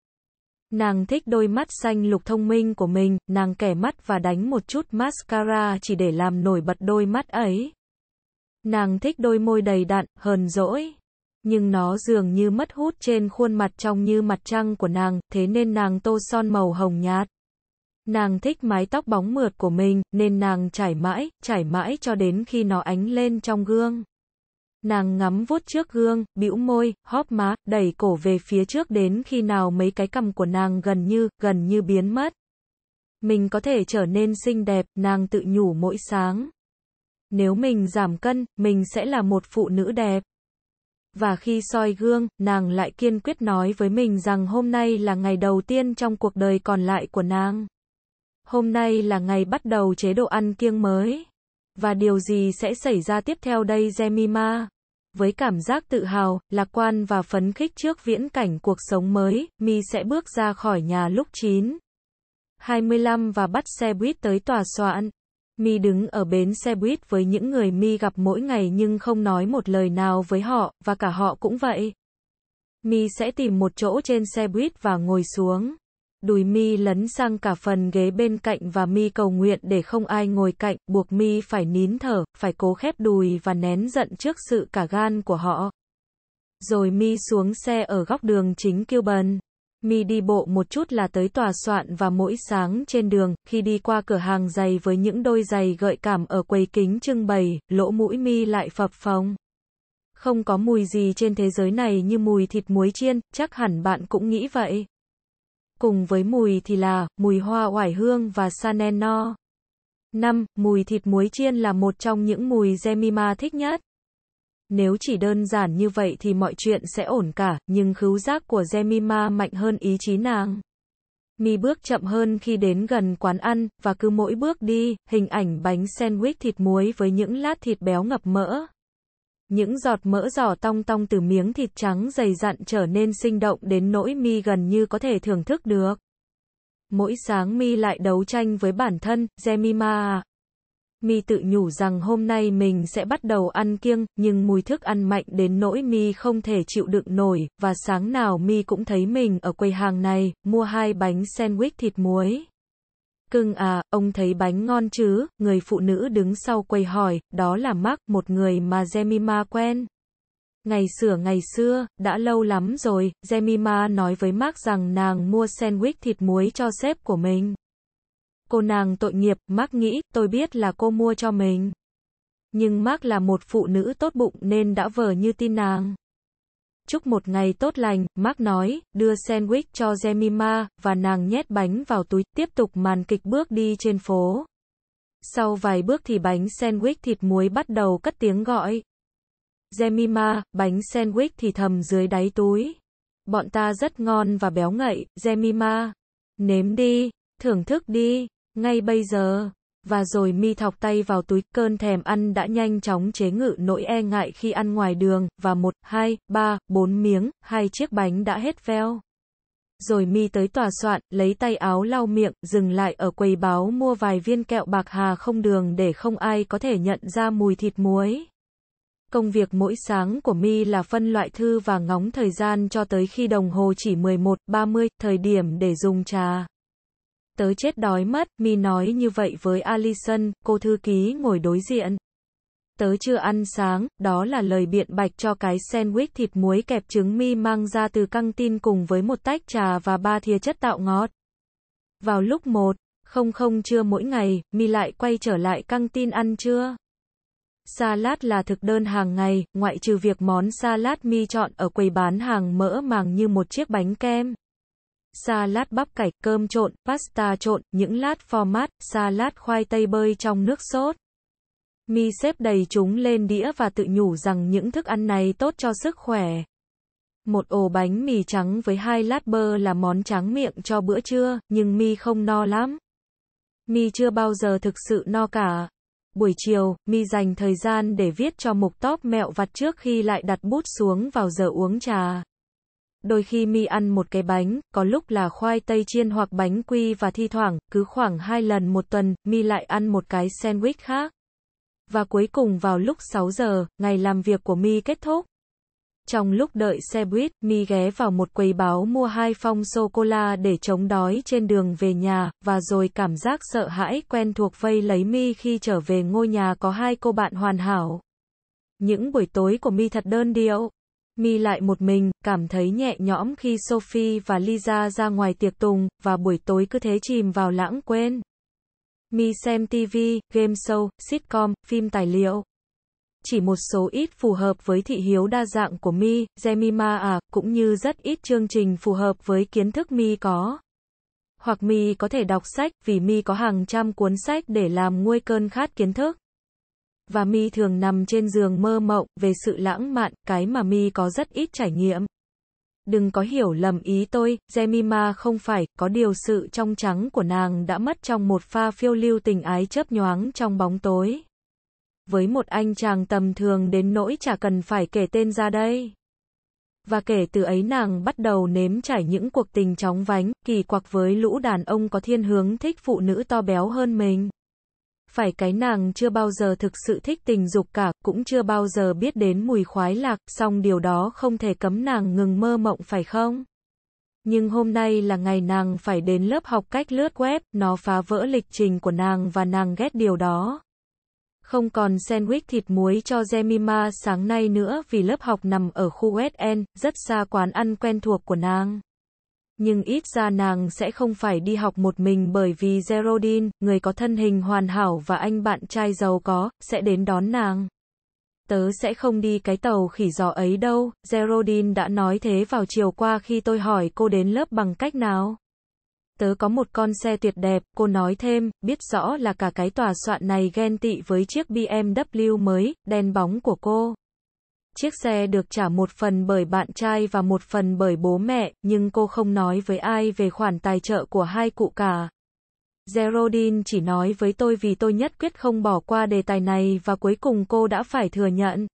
Nàng thích đôi mắt xanh lục thông minh của mình, nàng kẻ mắt và đánh một chút mascara chỉ để làm nổi bật đôi mắt ấy. Nàng thích đôi môi đầy đặn, hờn dỗi. Nhưng nó dường như mất hút trên khuôn mặt trong như mặt trăng của nàng, thế nên nàng tô son màu hồng nhạt. Nàng thích mái tóc bóng mượt của mình, nên nàng trải mãi, trải mãi cho đến khi nó ánh lên trong gương. Nàng ngắm vuốt trước gương, bĩu môi, hóp má, đẩy cổ về phía trước đến khi nào mấy cái cằm của nàng gần như, gần như biến mất. Mình có thể trở nên xinh đẹp, nàng tự nhủ mỗi sáng. Nếu mình giảm cân, mình sẽ là một phụ nữ đẹp. Và khi soi gương, nàng lại kiên quyết nói với mình rằng hôm nay là ngày đầu tiên trong cuộc đời còn lại của nàng. Hôm nay là ngày bắt đầu chế độ ăn kiêng mới. Và điều gì sẽ xảy ra tiếp theo đây Jemima? Với cảm giác tự hào, lạc quan và phấn khích trước viễn cảnh cuộc sống mới, Mi sẽ bước ra khỏi nhà lúc 9. 25 và bắt xe buýt tới tòa soạn. Mi đứng ở bến xe buýt với những người Mi gặp mỗi ngày nhưng không nói một lời nào với họ, và cả họ cũng vậy. Mi sẽ tìm một chỗ trên xe buýt và ngồi xuống. Đùi mi lấn sang cả phần ghế bên cạnh và mi cầu nguyện để không ai ngồi cạnh, buộc mi phải nín thở, phải cố khép đùi và nén giận trước sự cả gan của họ. Rồi mi xuống xe ở góc đường chính Kilburn. Mi đi bộ một chút là tới tòa soạn và mỗi sáng trên đường, khi đi qua cửa hàng giày với những đôi giày gợi cảm ở quầy kính trưng bày, lỗ mũi mi lại phập phồng. Không có mùi gì trên thế giới này như mùi thịt muối chiên, chắc hẳn bạn cũng nghĩ vậy. Cùng với mùi thì là, mùi hoa oải hương và saneno. 5. Mùi thịt muối chiên là một trong những mùi Jemima thích nhất. Nếu chỉ đơn giản như vậy thì mọi chuyện sẽ ổn cả, nhưng khứu giác của Jemima mạnh hơn ý chí nàng. Mi bước chậm hơn khi đến gần quán ăn, và cứ mỗi bước đi, hình ảnh bánh sandwich thịt muối với những lát thịt béo ngập mỡ. Những giọt mỡ giỏ tong tong từ miếng thịt trắng dày dặn trở nên sinh động đến nỗi mi gần như có thể thưởng thức được. Mỗi sáng mi lại đấu tranh với bản thân, Jemima à. Mi tự nhủ rằng hôm nay mình sẽ bắt đầu ăn kiêng, nhưng mùi thức ăn mạnh đến nỗi Mi không thể chịu đựng nổi, và sáng nào Mi cũng thấy mình ở quầy hàng này, mua hai bánh sandwich thịt muối. Cưng à, ông thấy bánh ngon chứ? Người phụ nữ đứng sau quầy hỏi, đó là Mark, một người mà Jemima quen. Ngày xưa ngày xưa, đã lâu lắm rồi, Jemima nói với Mark rằng nàng mua sandwich thịt muối cho sếp của mình. Cô nàng tội nghiệp, Mark nghĩ, tôi biết là cô mua cho mình. Nhưng Mark là một phụ nữ tốt bụng nên đã vờ như tin nàng. Chúc một ngày tốt lành, Mark nói, đưa sandwich cho Jemima, và nàng nhét bánh vào túi, tiếp tục màn kịch bước đi trên phố. Sau vài bước thì bánh sandwich thịt muối bắt đầu cất tiếng gọi. Jemima, bánh sandwich thì thầm dưới đáy túi. Bọn ta rất ngon và béo ngậy, Jemima. Nếm đi, thưởng thức đi, ngay bây giờ. Và rồi mi thọc tay vào túi, cơn thèm ăn đã nhanh chóng chế ngự nỗi e ngại khi ăn ngoài đường, và một, hai, ba, bốn miếng, hai chiếc bánh đã hết veo. Rồi mi tới tòa soạn, lấy tay áo lau miệng, dừng lại ở quầy báo mua vài viên kẹo bạc hà không đường để không ai có thể nhận ra mùi thịt muối. Công việc mỗi sáng của mi là phân loại thư và ngóng thời gian cho tới khi đồng hồ chỉ 11, 30, thời điểm để dùng trà. Tớ chết đói mất, mi nói như vậy với Alison, cô thư ký ngồi đối diện. Tớ chưa ăn sáng, đó là lời biện bạch cho cái sandwich thịt muối kẹp trứng mi mang ra từ căng tin cùng với một tách trà và ba thìa chất tạo ngọt. Vào lúc 1, không không trưa mỗi ngày, mi lại quay trở lại căng tin ăn trưa. Salad là thực đơn hàng ngày, ngoại trừ việc món salad mi chọn ở quầy bán hàng mỡ màng như một chiếc bánh kem. Salad bắp cải, cơm trộn, pasta trộn, những lát format, salad khoai tây bơi trong nước sốt. Mi xếp đầy chúng lên đĩa và tự nhủ rằng những thức ăn này tốt cho sức khỏe. Một ổ bánh mì trắng với hai lát bơ là món tráng miệng cho bữa trưa, nhưng Mi không no lắm. Mi chưa bao giờ thực sự no cả. Buổi chiều, Mi dành thời gian để viết cho mục top mẹo vặt trước khi lại đặt bút xuống vào giờ uống trà. Đôi khi Mi ăn một cái bánh, có lúc là khoai tây chiên hoặc bánh quy và thi thoảng, cứ khoảng hai lần một tuần, Mi lại ăn một cái sandwich khác. Và cuối cùng vào lúc 6 giờ, ngày làm việc của Mi kết thúc. Trong lúc đợi xe buýt, Mi ghé vào một quầy báo mua hai phong sô-cô-la để chống đói trên đường về nhà, và rồi cảm giác sợ hãi quen thuộc vây lấy Mi khi trở về ngôi nhà có hai cô bạn hoàn hảo. Những buổi tối của Mi thật đơn điệu. Mi lại một mình, cảm thấy nhẹ nhõm khi Sophie và Lisa ra ngoài tiệc tùng, và buổi tối cứ thế chìm vào lãng quên. Mi xem TV, game show, sitcom, phim tài liệu. Chỉ một số ít phù hợp với thị hiếu đa dạng của Mi, Jemima à, cũng như rất ít chương trình phù hợp với kiến thức Mi có. Hoặc Mi có thể đọc sách, vì Mi có hàng trăm cuốn sách để làm nguôi cơn khát kiến thức. Và Mi thường nằm trên giường mơ mộng về sự lãng mạn, cái mà Mi có rất ít trải nghiệm. Đừng có hiểu lầm ý tôi, Jemima không phải, có điều sự trong trắng của nàng đã mất trong một pha phiêu lưu tình ái chớp nhoáng trong bóng tối. Với một anh chàng tầm thường đến nỗi chả cần phải kể tên ra đây. Và kể từ ấy nàng bắt đầu nếm trải những cuộc tình chóng vánh, kỳ quặc với lũ đàn ông có thiên hướng thích phụ nữ to béo hơn mình phải cái nàng chưa bao giờ thực sự thích tình dục cả, cũng chưa bao giờ biết đến mùi khoái lạc, song điều đó không thể cấm nàng ngừng mơ mộng phải không? Nhưng hôm nay là ngày nàng phải đến lớp học cách lướt web, nó phá vỡ lịch trình của nàng và nàng ghét điều đó. Không còn sandwich thịt muối cho Jemima sáng nay nữa vì lớp học nằm ở khu West End, rất xa quán ăn quen thuộc của nàng nhưng ít ra nàng sẽ không phải đi học một mình bởi vì Geraldine, người có thân hình hoàn hảo và anh bạn trai giàu có, sẽ đến đón nàng. Tớ sẽ không đi cái tàu khỉ gió ấy đâu, Geraldine đã nói thế vào chiều qua khi tôi hỏi cô đến lớp bằng cách nào. Tớ có một con xe tuyệt đẹp, cô nói thêm, biết rõ là cả cái tòa soạn này ghen tị với chiếc BMW mới, đen bóng của cô. Chiếc xe được trả một phần bởi bạn trai và một phần bởi bố mẹ, nhưng cô không nói với ai về khoản tài trợ của hai cụ cả. Geraldine chỉ nói với tôi vì tôi nhất quyết không bỏ qua đề tài này và cuối cùng cô đã phải thừa nhận.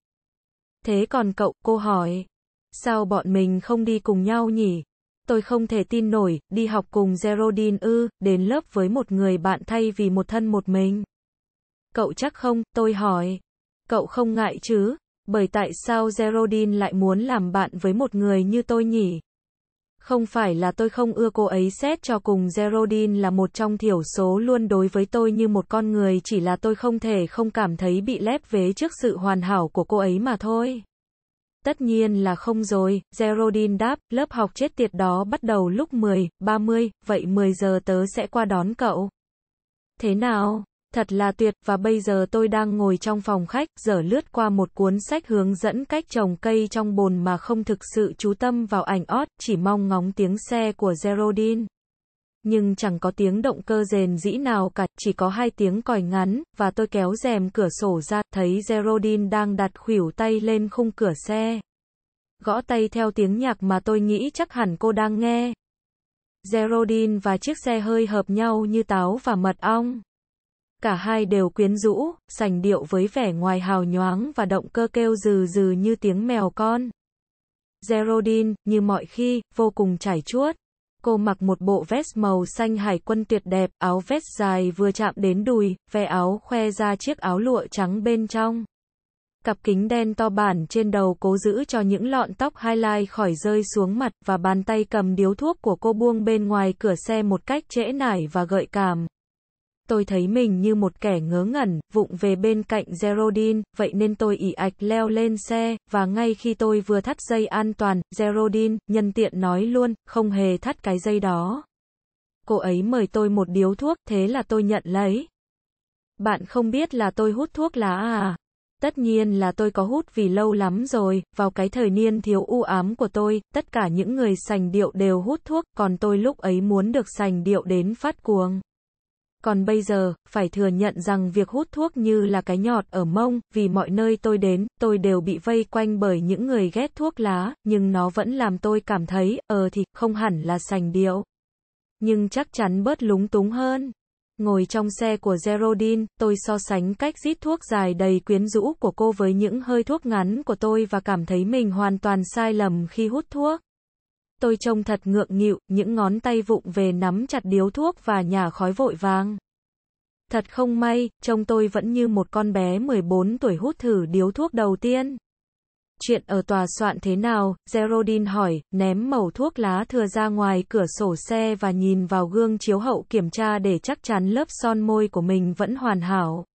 Thế còn cậu, cô hỏi. Sao bọn mình không đi cùng nhau nhỉ? Tôi không thể tin nổi, đi học cùng Geraldine ư, đến lớp với một người bạn thay vì một thân một mình. Cậu chắc không, tôi hỏi. Cậu không ngại chứ? Bởi tại sao Geraldine lại muốn làm bạn với một người như tôi nhỉ? Không phải là tôi không ưa cô ấy xét cho cùng Geraldine là một trong thiểu số luôn đối với tôi như một con người chỉ là tôi không thể không cảm thấy bị lép vế trước sự hoàn hảo của cô ấy mà thôi. Tất nhiên là không rồi, Geraldine đáp, lớp học chết tiệt đó bắt đầu lúc 10, 30, vậy 10 giờ tớ sẽ qua đón cậu. Thế nào? Thật là tuyệt, và bây giờ tôi đang ngồi trong phòng khách, dở lướt qua một cuốn sách hướng dẫn cách trồng cây trong bồn mà không thực sự chú tâm vào ảnh ót, chỉ mong ngóng tiếng xe của Geraldine. Nhưng chẳng có tiếng động cơ rền dĩ nào cả, chỉ có hai tiếng còi ngắn, và tôi kéo rèm cửa sổ ra, thấy Geraldine đang đặt khuỷu tay lên khung cửa xe. Gõ tay theo tiếng nhạc mà tôi nghĩ chắc hẳn cô đang nghe. Geraldine và chiếc xe hơi hợp nhau như táo và mật ong. Cả hai đều quyến rũ, sành điệu với vẻ ngoài hào nhoáng và động cơ kêu rừ rừ như tiếng mèo con. Geraldine, như mọi khi, vô cùng trải chuốt. Cô mặc một bộ vest màu xanh hải quân tuyệt đẹp, áo vest dài vừa chạm đến đùi, ve áo khoe ra chiếc áo lụa trắng bên trong. Cặp kính đen to bản trên đầu cố giữ cho những lọn tóc highlight khỏi rơi xuống mặt và bàn tay cầm điếu thuốc của cô buông bên ngoài cửa xe một cách trễ nải và gợi cảm. Tôi thấy mình như một kẻ ngớ ngẩn, vụng về bên cạnh Geraldine, vậy nên tôi ỉ ạch leo lên xe, và ngay khi tôi vừa thắt dây an toàn, Geraldine, nhân tiện nói luôn, không hề thắt cái dây đó. Cô ấy mời tôi một điếu thuốc, thế là tôi nhận lấy. Bạn không biết là tôi hút thuốc lá à? Tất nhiên là tôi có hút vì lâu lắm rồi, vào cái thời niên thiếu u ám của tôi, tất cả những người sành điệu đều hút thuốc, còn tôi lúc ấy muốn được sành điệu đến phát cuồng. Còn bây giờ, phải thừa nhận rằng việc hút thuốc như là cái nhọt ở mông, vì mọi nơi tôi đến, tôi đều bị vây quanh bởi những người ghét thuốc lá, nhưng nó vẫn làm tôi cảm thấy, ờ thì, không hẳn là sành điệu. Nhưng chắc chắn bớt lúng túng hơn. Ngồi trong xe của Geraldine, tôi so sánh cách rít thuốc dài đầy quyến rũ của cô với những hơi thuốc ngắn của tôi và cảm thấy mình hoàn toàn sai lầm khi hút thuốc. Tôi trông thật ngượng nghịu, những ngón tay vụng về nắm chặt điếu thuốc và nhà khói vội vàng. Thật không may, trông tôi vẫn như một con bé 14 tuổi hút thử điếu thuốc đầu tiên. Chuyện ở tòa soạn thế nào? Geraldine hỏi, ném mẩu thuốc lá thừa ra ngoài cửa sổ xe và nhìn vào gương chiếu hậu kiểm tra để chắc chắn lớp son môi của mình vẫn hoàn hảo.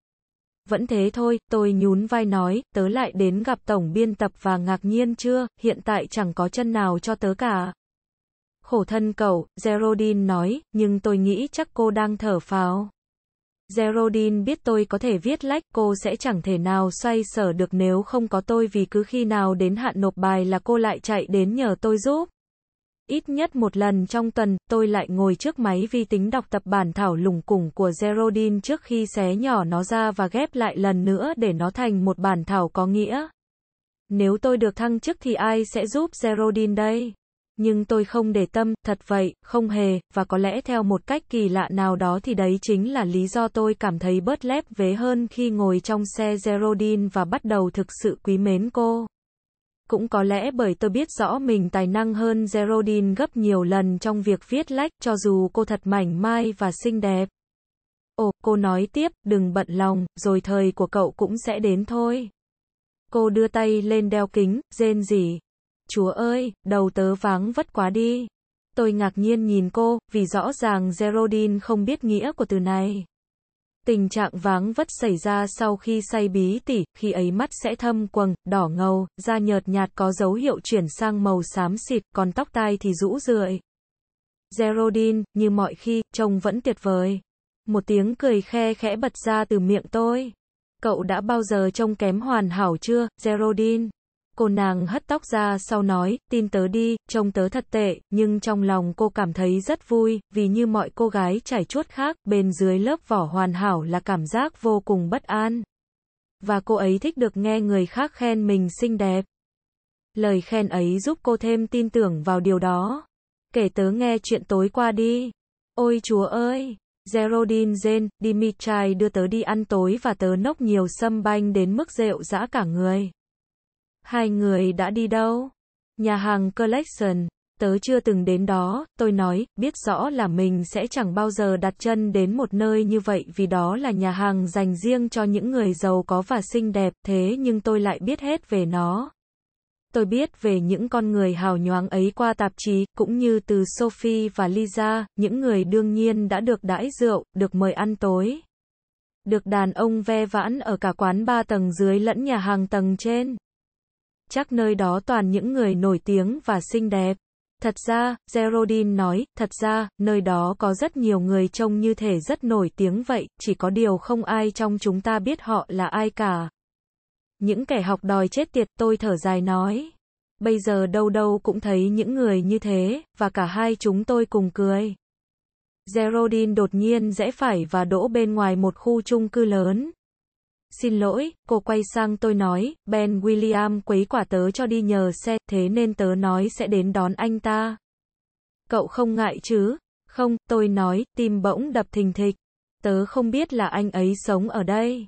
Vẫn thế thôi, tôi nhún vai nói, tớ lại đến gặp tổng biên tập và ngạc nhiên chưa, hiện tại chẳng có chân nào cho tớ cả. Khổ thân cậu, Geraldine nói, nhưng tôi nghĩ chắc cô đang thở phào. Geraldine biết tôi có thể viết lách, cô sẽ chẳng thể nào xoay sở được nếu không có tôi vì cứ khi nào đến hạn nộp bài là cô lại chạy đến nhờ tôi giúp. Ít nhất một lần trong tuần, tôi lại ngồi trước máy vi tính đọc tập bản thảo lủng củng của Zerodin trước khi xé nhỏ nó ra và ghép lại lần nữa để nó thành một bản thảo có nghĩa. Nếu tôi được thăng chức thì ai sẽ giúp Zerodin đây? Nhưng tôi không để tâm, thật vậy, không hề, và có lẽ theo một cách kỳ lạ nào đó thì đấy chính là lý do tôi cảm thấy bớt lép vế hơn khi ngồi trong xe Zerodin và bắt đầu thực sự quý mến cô. Cũng có lẽ bởi tôi biết rõ mình tài năng hơn Geraldine gấp nhiều lần trong việc viết lách, cho dù cô thật mảnh mai và xinh đẹp. Ồ, cô nói tiếp, đừng bận lòng, rồi thời của cậu cũng sẽ đến thôi. Cô đưa tay lên đeo kính, rên rỉ. Chúa ơi, đầu tớ váng vất quá đi. Tôi ngạc nhiên nhìn cô, vì rõ ràng Geraldine không biết nghĩa của từ này. Tình trạng váng vất xảy ra sau khi say bí tỉ, khi ấy mắt sẽ thâm quầng, đỏ ngầu, da nhợt nhạt có dấu hiệu chuyển sang màu xám xịt, còn tóc tai thì rũ rượi. Geraldine, như mọi khi, trông vẫn tuyệt vời. Một tiếng cười khe khẽ bật ra từ miệng tôi. Cậu đã bao giờ trông kém hoàn hảo chưa, Geraldine? Cô nàng hất tóc ra sau nói, tin tớ đi, trông tớ thật tệ, nhưng trong lòng cô cảm thấy rất vui, vì như mọi cô gái trải chuốt khác, bên dưới lớp vỏ hoàn hảo là cảm giác vô cùng bất an. Và cô ấy thích được nghe người khác khen mình xinh đẹp. Lời khen ấy giúp cô thêm tin tưởng vào điều đó. Kể tớ nghe chuyện tối qua đi. Ôi chúa ơi! Geraldine Zen, Dimitri đưa tớ đi ăn tối và tớ nốc nhiều sâm banh đến mức rượu dã cả người. Hai người đã đi đâu? Nhà hàng Collection. Tớ chưa từng đến đó, tôi nói, biết rõ là mình sẽ chẳng bao giờ đặt chân đến một nơi như vậy vì đó là nhà hàng dành riêng cho những người giàu có và xinh đẹp, thế nhưng tôi lại biết hết về nó. Tôi biết về những con người hào nhoáng ấy qua tạp chí, cũng như từ Sophie và Lisa, những người đương nhiên đã được đãi rượu, được mời ăn tối. Được đàn ông ve vãn ở cả quán ba tầng dưới lẫn nhà hàng tầng trên chắc nơi đó toàn những người nổi tiếng và xinh đẹp. Thật ra, Geraldine nói, thật ra, nơi đó có rất nhiều người trông như thể rất nổi tiếng vậy, chỉ có điều không ai trong chúng ta biết họ là ai cả. Những kẻ học đòi chết tiệt, tôi thở dài nói. Bây giờ đâu đâu cũng thấy những người như thế, và cả hai chúng tôi cùng cười. Geraldine đột nhiên rẽ phải và đỗ bên ngoài một khu chung cư lớn. Xin lỗi, cô quay sang tôi nói, Ben William quấy quả tớ cho đi nhờ xe, thế nên tớ nói sẽ đến đón anh ta. Cậu không ngại chứ? Không, tôi nói, tim bỗng đập thình thịch. Tớ không biết là anh ấy sống ở đây.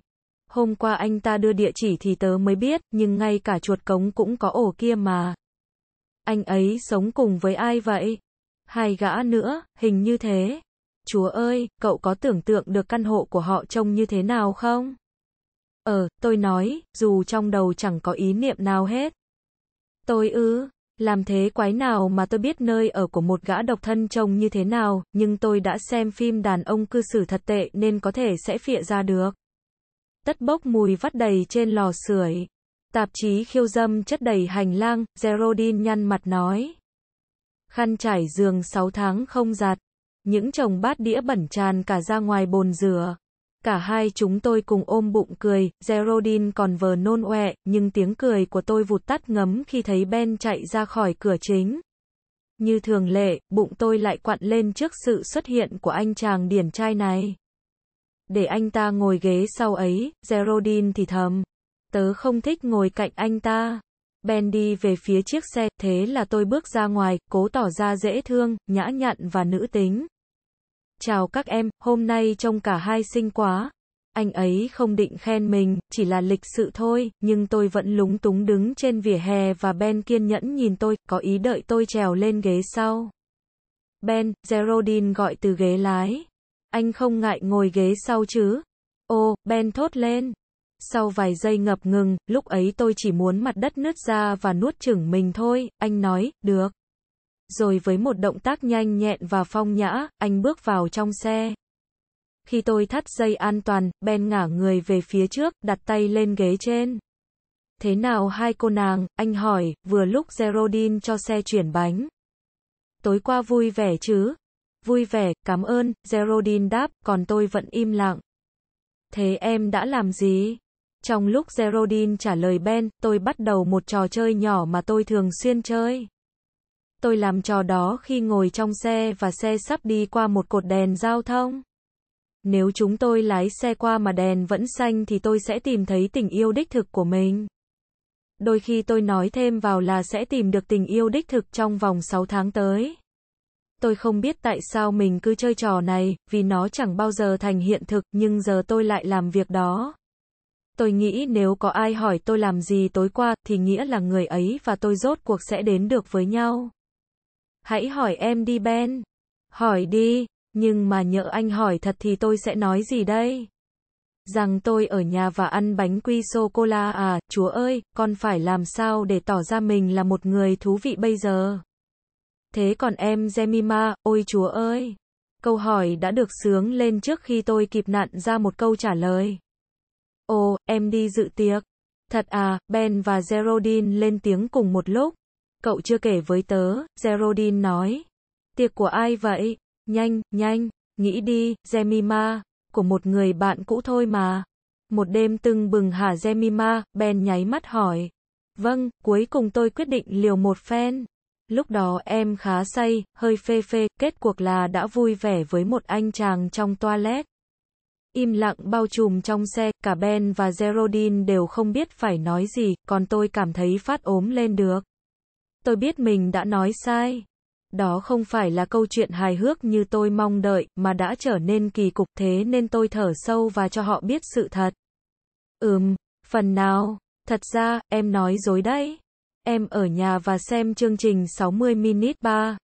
Hôm qua anh ta đưa địa chỉ thì tớ mới biết, nhưng ngay cả chuột cống cũng có ổ kia mà. Anh ấy sống cùng với ai vậy? Hai gã nữa, hình như thế. Chúa ơi, cậu có tưởng tượng được căn hộ của họ trông như thế nào không? Ờ, tôi nói, dù trong đầu chẳng có ý niệm nào hết. Tôi ư, làm thế quái nào mà tôi biết nơi ở của một gã độc thân trông như thế nào, nhưng tôi đã xem phim đàn ông cư xử thật tệ nên có thể sẽ phịa ra được. Tất bốc mùi vắt đầy trên lò sưởi. Tạp chí khiêu dâm chất đầy hành lang, Geraldine nhăn mặt nói. Khăn trải giường 6 tháng không giặt. Những chồng bát đĩa bẩn tràn cả ra ngoài bồn rửa. Cả hai chúng tôi cùng ôm bụng cười, Geraldine còn vờ nôn ọe, nhưng tiếng cười của tôi vụt tắt ngấm khi thấy Ben chạy ra khỏi cửa chính. Như thường lệ, bụng tôi lại quặn lên trước sự xuất hiện của anh chàng điển trai này. Để anh ta ngồi ghế sau ấy, Geraldine thì thầm. Tớ không thích ngồi cạnh anh ta. Ben đi về phía chiếc xe, thế là tôi bước ra ngoài, cố tỏ ra dễ thương, nhã nhặn và nữ tính. Chào các em, hôm nay trông cả hai xinh quá. Anh ấy không định khen mình, chỉ là lịch sự thôi, nhưng tôi vẫn lúng túng đứng trên vỉa hè và Ben kiên nhẫn nhìn tôi, có ý đợi tôi trèo lên ghế sau. Ben, Geraldine gọi từ ghế lái. Anh không ngại ngồi ghế sau chứ? Ô, Ben thốt lên. Sau vài giây ngập ngừng, lúc ấy tôi chỉ muốn mặt đất nứt ra và nuốt chửng mình thôi, anh nói, được. Rồi với một động tác nhanh nhẹn và phong nhã, anh bước vào trong xe. Khi tôi thắt dây an toàn, Ben ngả người về phía trước, đặt tay lên ghế trên. Thế nào hai cô nàng, anh hỏi, vừa lúc Geraldine cho xe chuyển bánh. Tối qua vui vẻ chứ? Vui vẻ, cảm ơn, Geraldine đáp, còn tôi vẫn im lặng. Thế em đã làm gì? Trong lúc Geraldine trả lời Ben, tôi bắt đầu một trò chơi nhỏ mà tôi thường xuyên chơi. Tôi làm trò đó khi ngồi trong xe và xe sắp đi qua một cột đèn giao thông. Nếu chúng tôi lái xe qua mà đèn vẫn xanh thì tôi sẽ tìm thấy tình yêu đích thực của mình. Đôi khi tôi nói thêm vào là sẽ tìm được tình yêu đích thực trong vòng 6 tháng tới. Tôi không biết tại sao mình cứ chơi trò này, vì nó chẳng bao giờ thành hiện thực, nhưng giờ tôi lại làm việc đó. Tôi nghĩ nếu có ai hỏi tôi làm gì tối qua, thì nghĩa là người ấy và tôi rốt cuộc sẽ đến được với nhau. Hãy hỏi em đi Ben. Hỏi đi, nhưng mà nhỡ anh hỏi thật thì tôi sẽ nói gì đây? Rằng tôi ở nhà và ăn bánh quy sô-cô-la à, chúa ơi, con phải làm sao để tỏ ra mình là một người thú vị bây giờ? Thế còn em Jemima, ôi chúa ơi! Câu hỏi đã được sướng lên trước khi tôi kịp nặn ra một câu trả lời. Ồ, em đi dự tiệc. Thật à, Ben và Geraldine lên tiếng cùng một lúc. Cậu chưa kể với tớ, Geraldine nói. Tiệc của ai vậy? Nhanh, nhanh, nghĩ đi, Jemima, của một người bạn cũ thôi mà. Một đêm tưng bừng hả Jemima, Ben nháy mắt hỏi. Vâng, cuối cùng tôi quyết định liều một phen. Lúc đó em khá say, hơi phê phê, kết cuộc là đã vui vẻ với một anh chàng trong toilet. Im lặng bao trùm trong xe, cả Ben và Geraldine đều không biết phải nói gì, còn tôi cảm thấy phát ốm lên được. Tôi biết mình đã nói sai. Đó không phải là câu chuyện hài hước như tôi mong đợi, mà đã trở nên kỳ cục thế nên tôi thở sâu và cho họ biết sự thật. Ừm, phần nào, thật ra, em nói dối đấy. Em ở nhà và xem chương trình 60 minute 3.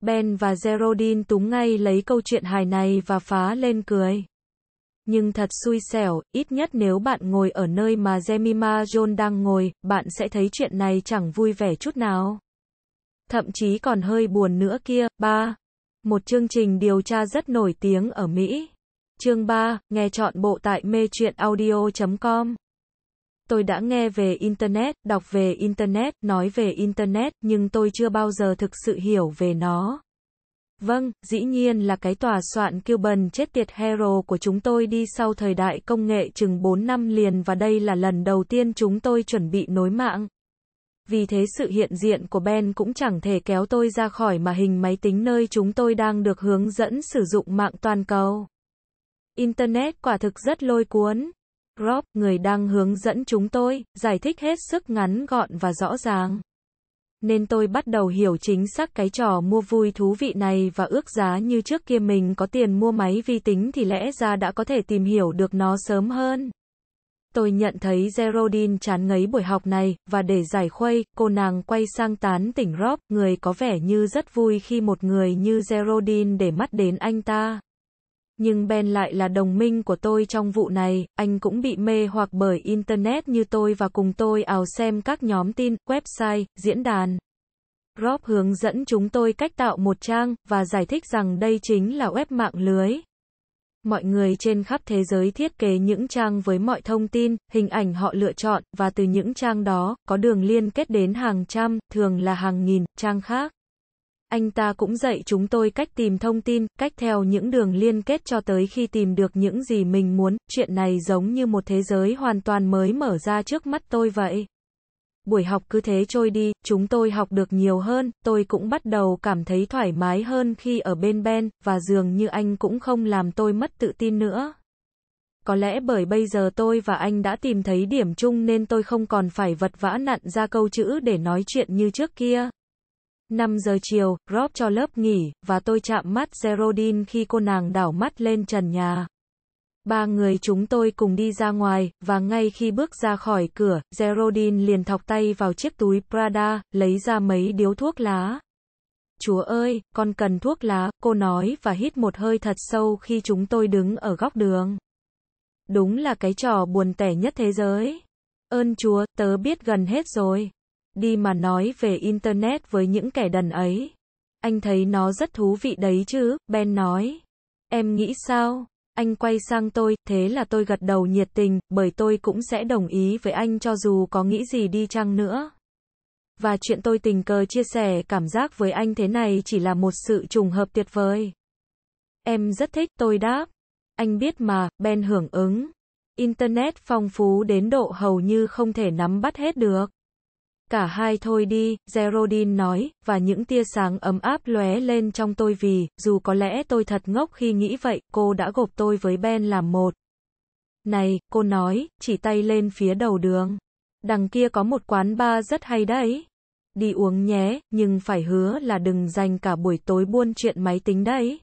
Ben và Geraldine túng ngay lấy câu chuyện hài này và phá lên cười. Nhưng thật xui xẻo, ít nhất nếu bạn ngồi ở nơi mà Jemima John đang ngồi, bạn sẽ thấy chuyện này chẳng vui vẻ chút nào. Thậm chí còn hơi buồn nữa kia. 3. Một chương trình điều tra rất nổi tiếng ở Mỹ. Chương 3, nghe chọn bộ tại mê chuyện audio.com. Tôi đã nghe về Internet, đọc về Internet, nói về Internet, nhưng tôi chưa bao giờ thực sự hiểu về nó. Vâng, dĩ nhiên là cái tòa soạn Cuban chết tiệt hero của chúng tôi đi sau thời đại công nghệ chừng 4 năm liền và đây là lần đầu tiên chúng tôi chuẩn bị nối mạng. Vì thế sự hiện diện của Ben cũng chẳng thể kéo tôi ra khỏi mà hình máy tính nơi chúng tôi đang được hướng dẫn sử dụng mạng toàn cầu. Internet quả thực rất lôi cuốn. Rob, người đang hướng dẫn chúng tôi, giải thích hết sức ngắn gọn và rõ ràng nên tôi bắt đầu hiểu chính xác cái trò mua vui thú vị này và ước giá như trước kia mình có tiền mua máy vi tính thì lẽ ra đã có thể tìm hiểu được nó sớm hơn. Tôi nhận thấy Geraldine chán ngấy buổi học này, và để giải khuây, cô nàng quay sang tán tỉnh Rob, người có vẻ như rất vui khi một người như Geraldine để mắt đến anh ta. Nhưng Ben lại là đồng minh của tôi trong vụ này, anh cũng bị mê hoặc bởi Internet như tôi và cùng tôi ào xem các nhóm tin, website, diễn đàn. Rob hướng dẫn chúng tôi cách tạo một trang, và giải thích rằng đây chính là web mạng lưới. Mọi người trên khắp thế giới thiết kế những trang với mọi thông tin, hình ảnh họ lựa chọn, và từ những trang đó, có đường liên kết đến hàng trăm, thường là hàng nghìn, trang khác. Anh ta cũng dạy chúng tôi cách tìm thông tin, cách theo những đường liên kết cho tới khi tìm được những gì mình muốn. Chuyện này giống như một thế giới hoàn toàn mới mở ra trước mắt tôi vậy. Buổi học cứ thế trôi đi, chúng tôi học được nhiều hơn, tôi cũng bắt đầu cảm thấy thoải mái hơn khi ở bên Ben, và dường như anh cũng không làm tôi mất tự tin nữa. Có lẽ bởi bây giờ tôi và anh đã tìm thấy điểm chung nên tôi không còn phải vật vã nặn ra câu chữ để nói chuyện như trước kia. 5 giờ chiều, Rob cho lớp nghỉ, và tôi chạm mắt Geraldine khi cô nàng đảo mắt lên trần nhà. Ba người chúng tôi cùng đi ra ngoài, và ngay khi bước ra khỏi cửa, Geraldine liền thọc tay vào chiếc túi Prada, lấy ra mấy điếu thuốc lá. Chúa ơi, con cần thuốc lá, cô nói và hít một hơi thật sâu khi chúng tôi đứng ở góc đường. Đúng là cái trò buồn tẻ nhất thế giới. Ơn Chúa, tớ biết gần hết rồi. Đi mà nói về Internet với những kẻ đần ấy. Anh thấy nó rất thú vị đấy chứ, Ben nói. Em nghĩ sao? Anh quay sang tôi, thế là tôi gật đầu nhiệt tình, bởi tôi cũng sẽ đồng ý với anh cho dù có nghĩ gì đi chăng nữa. Và chuyện tôi tình cờ chia sẻ cảm giác với anh thế này chỉ là một sự trùng hợp tuyệt vời. Em rất thích, tôi đáp. Anh biết mà, Ben hưởng ứng. Internet phong phú đến độ hầu như không thể nắm bắt hết được. Cả hai thôi đi, Geraldine nói, và những tia sáng ấm áp lóe lên trong tôi vì, dù có lẽ tôi thật ngốc khi nghĩ vậy, cô đã gộp tôi với Ben làm một. Này, cô nói, chỉ tay lên phía đầu đường. Đằng kia có một quán bar rất hay đấy. Đi uống nhé, nhưng phải hứa là đừng dành cả buổi tối buôn chuyện máy tính đấy.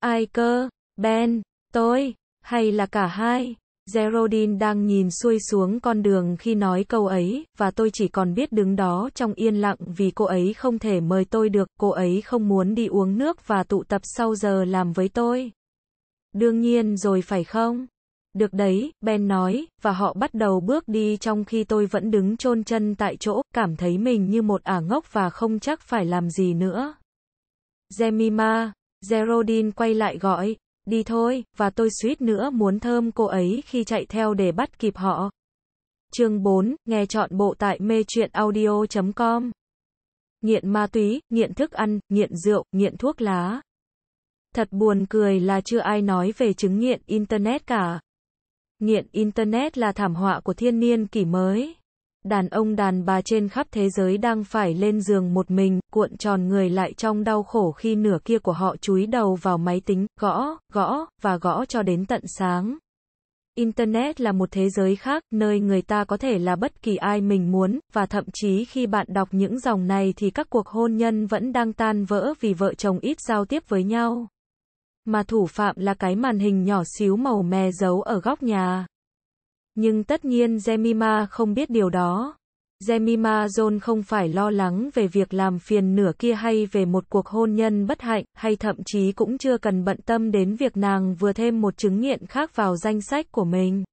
Ai cơ? Ben, tôi, hay là cả hai? Geraldine đang nhìn xuôi xuống con đường khi nói câu ấy, và tôi chỉ còn biết đứng đó trong yên lặng vì cô ấy không thể mời tôi được, cô ấy không muốn đi uống nước và tụ tập sau giờ làm với tôi. Đương nhiên rồi phải không? Được đấy, Ben nói, và họ bắt đầu bước đi trong khi tôi vẫn đứng chôn chân tại chỗ, cảm thấy mình như một ả ngốc và không chắc phải làm gì nữa. Jemima, Geraldine quay lại gọi, Đi thôi, và tôi suýt nữa muốn thơm cô ấy khi chạy theo để bắt kịp họ. Chương 4, nghe chọn bộ tại mê chuyện audio.com. Nghiện ma túy, nghiện thức ăn, nghiện rượu, nghiện thuốc lá. Thật buồn cười là chưa ai nói về chứng nghiện Internet cả. Nghiện Internet là thảm họa của thiên niên kỷ mới. Đàn ông đàn bà trên khắp thế giới đang phải lên giường một mình, cuộn tròn người lại trong đau khổ khi nửa kia của họ chúi đầu vào máy tính, gõ, gõ, và gõ cho đến tận sáng. Internet là một thế giới khác, nơi người ta có thể là bất kỳ ai mình muốn, và thậm chí khi bạn đọc những dòng này thì các cuộc hôn nhân vẫn đang tan vỡ vì vợ chồng ít giao tiếp với nhau. Mà thủ phạm là cái màn hình nhỏ xíu màu me giấu ở góc nhà. Nhưng tất nhiên Jemima không biết điều đó. Jemima John không phải lo lắng về việc làm phiền nửa kia hay về một cuộc hôn nhân bất hạnh, hay thậm chí cũng chưa cần bận tâm đến việc nàng vừa thêm một chứng nghiện khác vào danh sách của mình.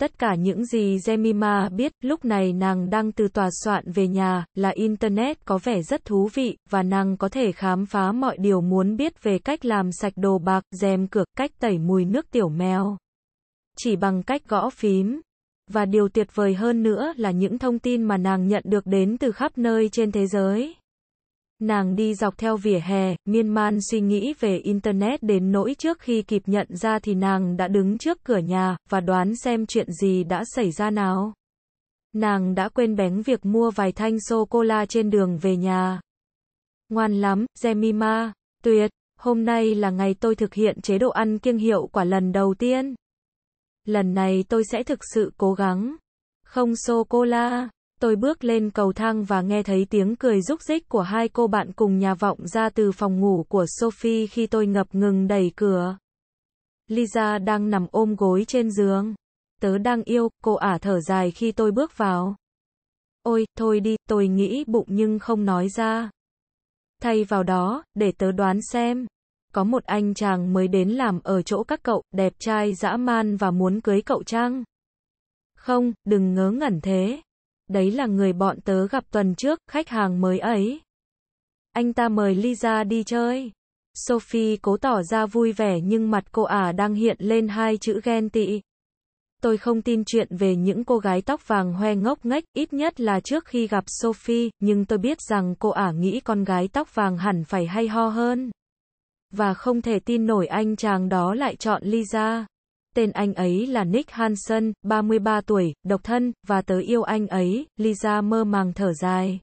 Tất cả những gì Jemima biết, lúc này nàng đang từ tòa soạn về nhà, là Internet có vẻ rất thú vị, và nàng có thể khám phá mọi điều muốn biết về cách làm sạch đồ bạc, rèm cửa, cách tẩy mùi nước tiểu mèo chỉ bằng cách gõ phím. Và điều tuyệt vời hơn nữa là những thông tin mà nàng nhận được đến từ khắp nơi trên thế giới. Nàng đi dọc theo vỉa hè, miên man suy nghĩ về Internet đến nỗi trước khi kịp nhận ra thì nàng đã đứng trước cửa nhà, và đoán xem chuyện gì đã xảy ra nào. Nàng đã quên bén việc mua vài thanh sô-cô-la trên đường về nhà. Ngoan lắm, Jemima, tuyệt, hôm nay là ngày tôi thực hiện chế độ ăn kiêng hiệu quả lần đầu tiên. Lần này tôi sẽ thực sự cố gắng. Không sô-cô-la. Tôi bước lên cầu thang và nghe thấy tiếng cười rúc rích của hai cô bạn cùng nhà vọng ra từ phòng ngủ của Sophie khi tôi ngập ngừng đẩy cửa. Lisa đang nằm ôm gối trên giường. Tớ đang yêu, cô ả thở dài khi tôi bước vào. Ôi, thôi đi, tôi nghĩ bụng nhưng không nói ra. Thay vào đó, để tớ đoán xem. Có một anh chàng mới đến làm ở chỗ các cậu, đẹp trai dã man và muốn cưới cậu trang Không, đừng ngớ ngẩn thế. Đấy là người bọn tớ gặp tuần trước, khách hàng mới ấy. Anh ta mời Lisa đi chơi. Sophie cố tỏ ra vui vẻ nhưng mặt cô ả đang hiện lên hai chữ ghen tị. Tôi không tin chuyện về những cô gái tóc vàng hoe ngốc nghếch, ít nhất là trước khi gặp Sophie, nhưng tôi biết rằng cô ả nghĩ con gái tóc vàng hẳn phải hay ho hơn. Và không thể tin nổi anh chàng đó lại chọn Lisa. Tên anh ấy là Nick Hansen, 33 tuổi, độc thân, và tớ yêu anh ấy, Lisa mơ màng thở dài.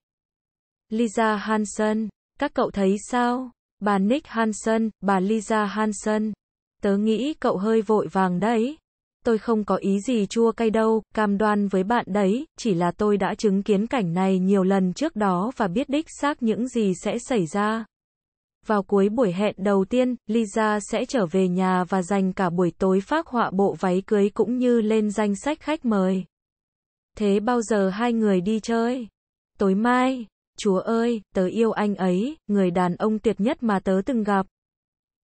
Lisa Hansen, các cậu thấy sao? Bà Nick Hansen, bà Lisa Hansen. Tớ nghĩ cậu hơi vội vàng đấy. Tôi không có ý gì chua cay đâu, cam đoan với bạn đấy, chỉ là tôi đã chứng kiến cảnh này nhiều lần trước đó và biết đích xác những gì sẽ xảy ra. Vào cuối buổi hẹn đầu tiên, Lisa sẽ trở về nhà và dành cả buổi tối phác họa bộ váy cưới cũng như lên danh sách khách mời. Thế bao giờ hai người đi chơi? Tối mai. Chúa ơi, tớ yêu anh ấy, người đàn ông tuyệt nhất mà tớ từng gặp.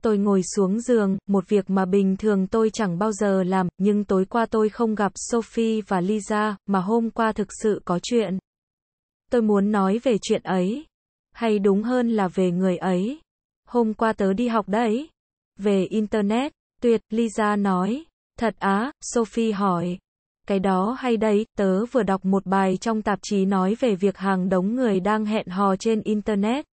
Tôi ngồi xuống giường, một việc mà bình thường tôi chẳng bao giờ làm, nhưng tối qua tôi không gặp Sophie và Lisa, mà hôm qua thực sự có chuyện. Tôi muốn nói về chuyện ấy. Hay đúng hơn là về người ấy. Hôm qua tớ đi học đấy. Về Internet. Tuyệt, Lisa nói. Thật á, Sophie hỏi. Cái đó hay đấy, tớ vừa đọc một bài trong tạp chí nói về việc hàng đống người đang hẹn hò trên Internet.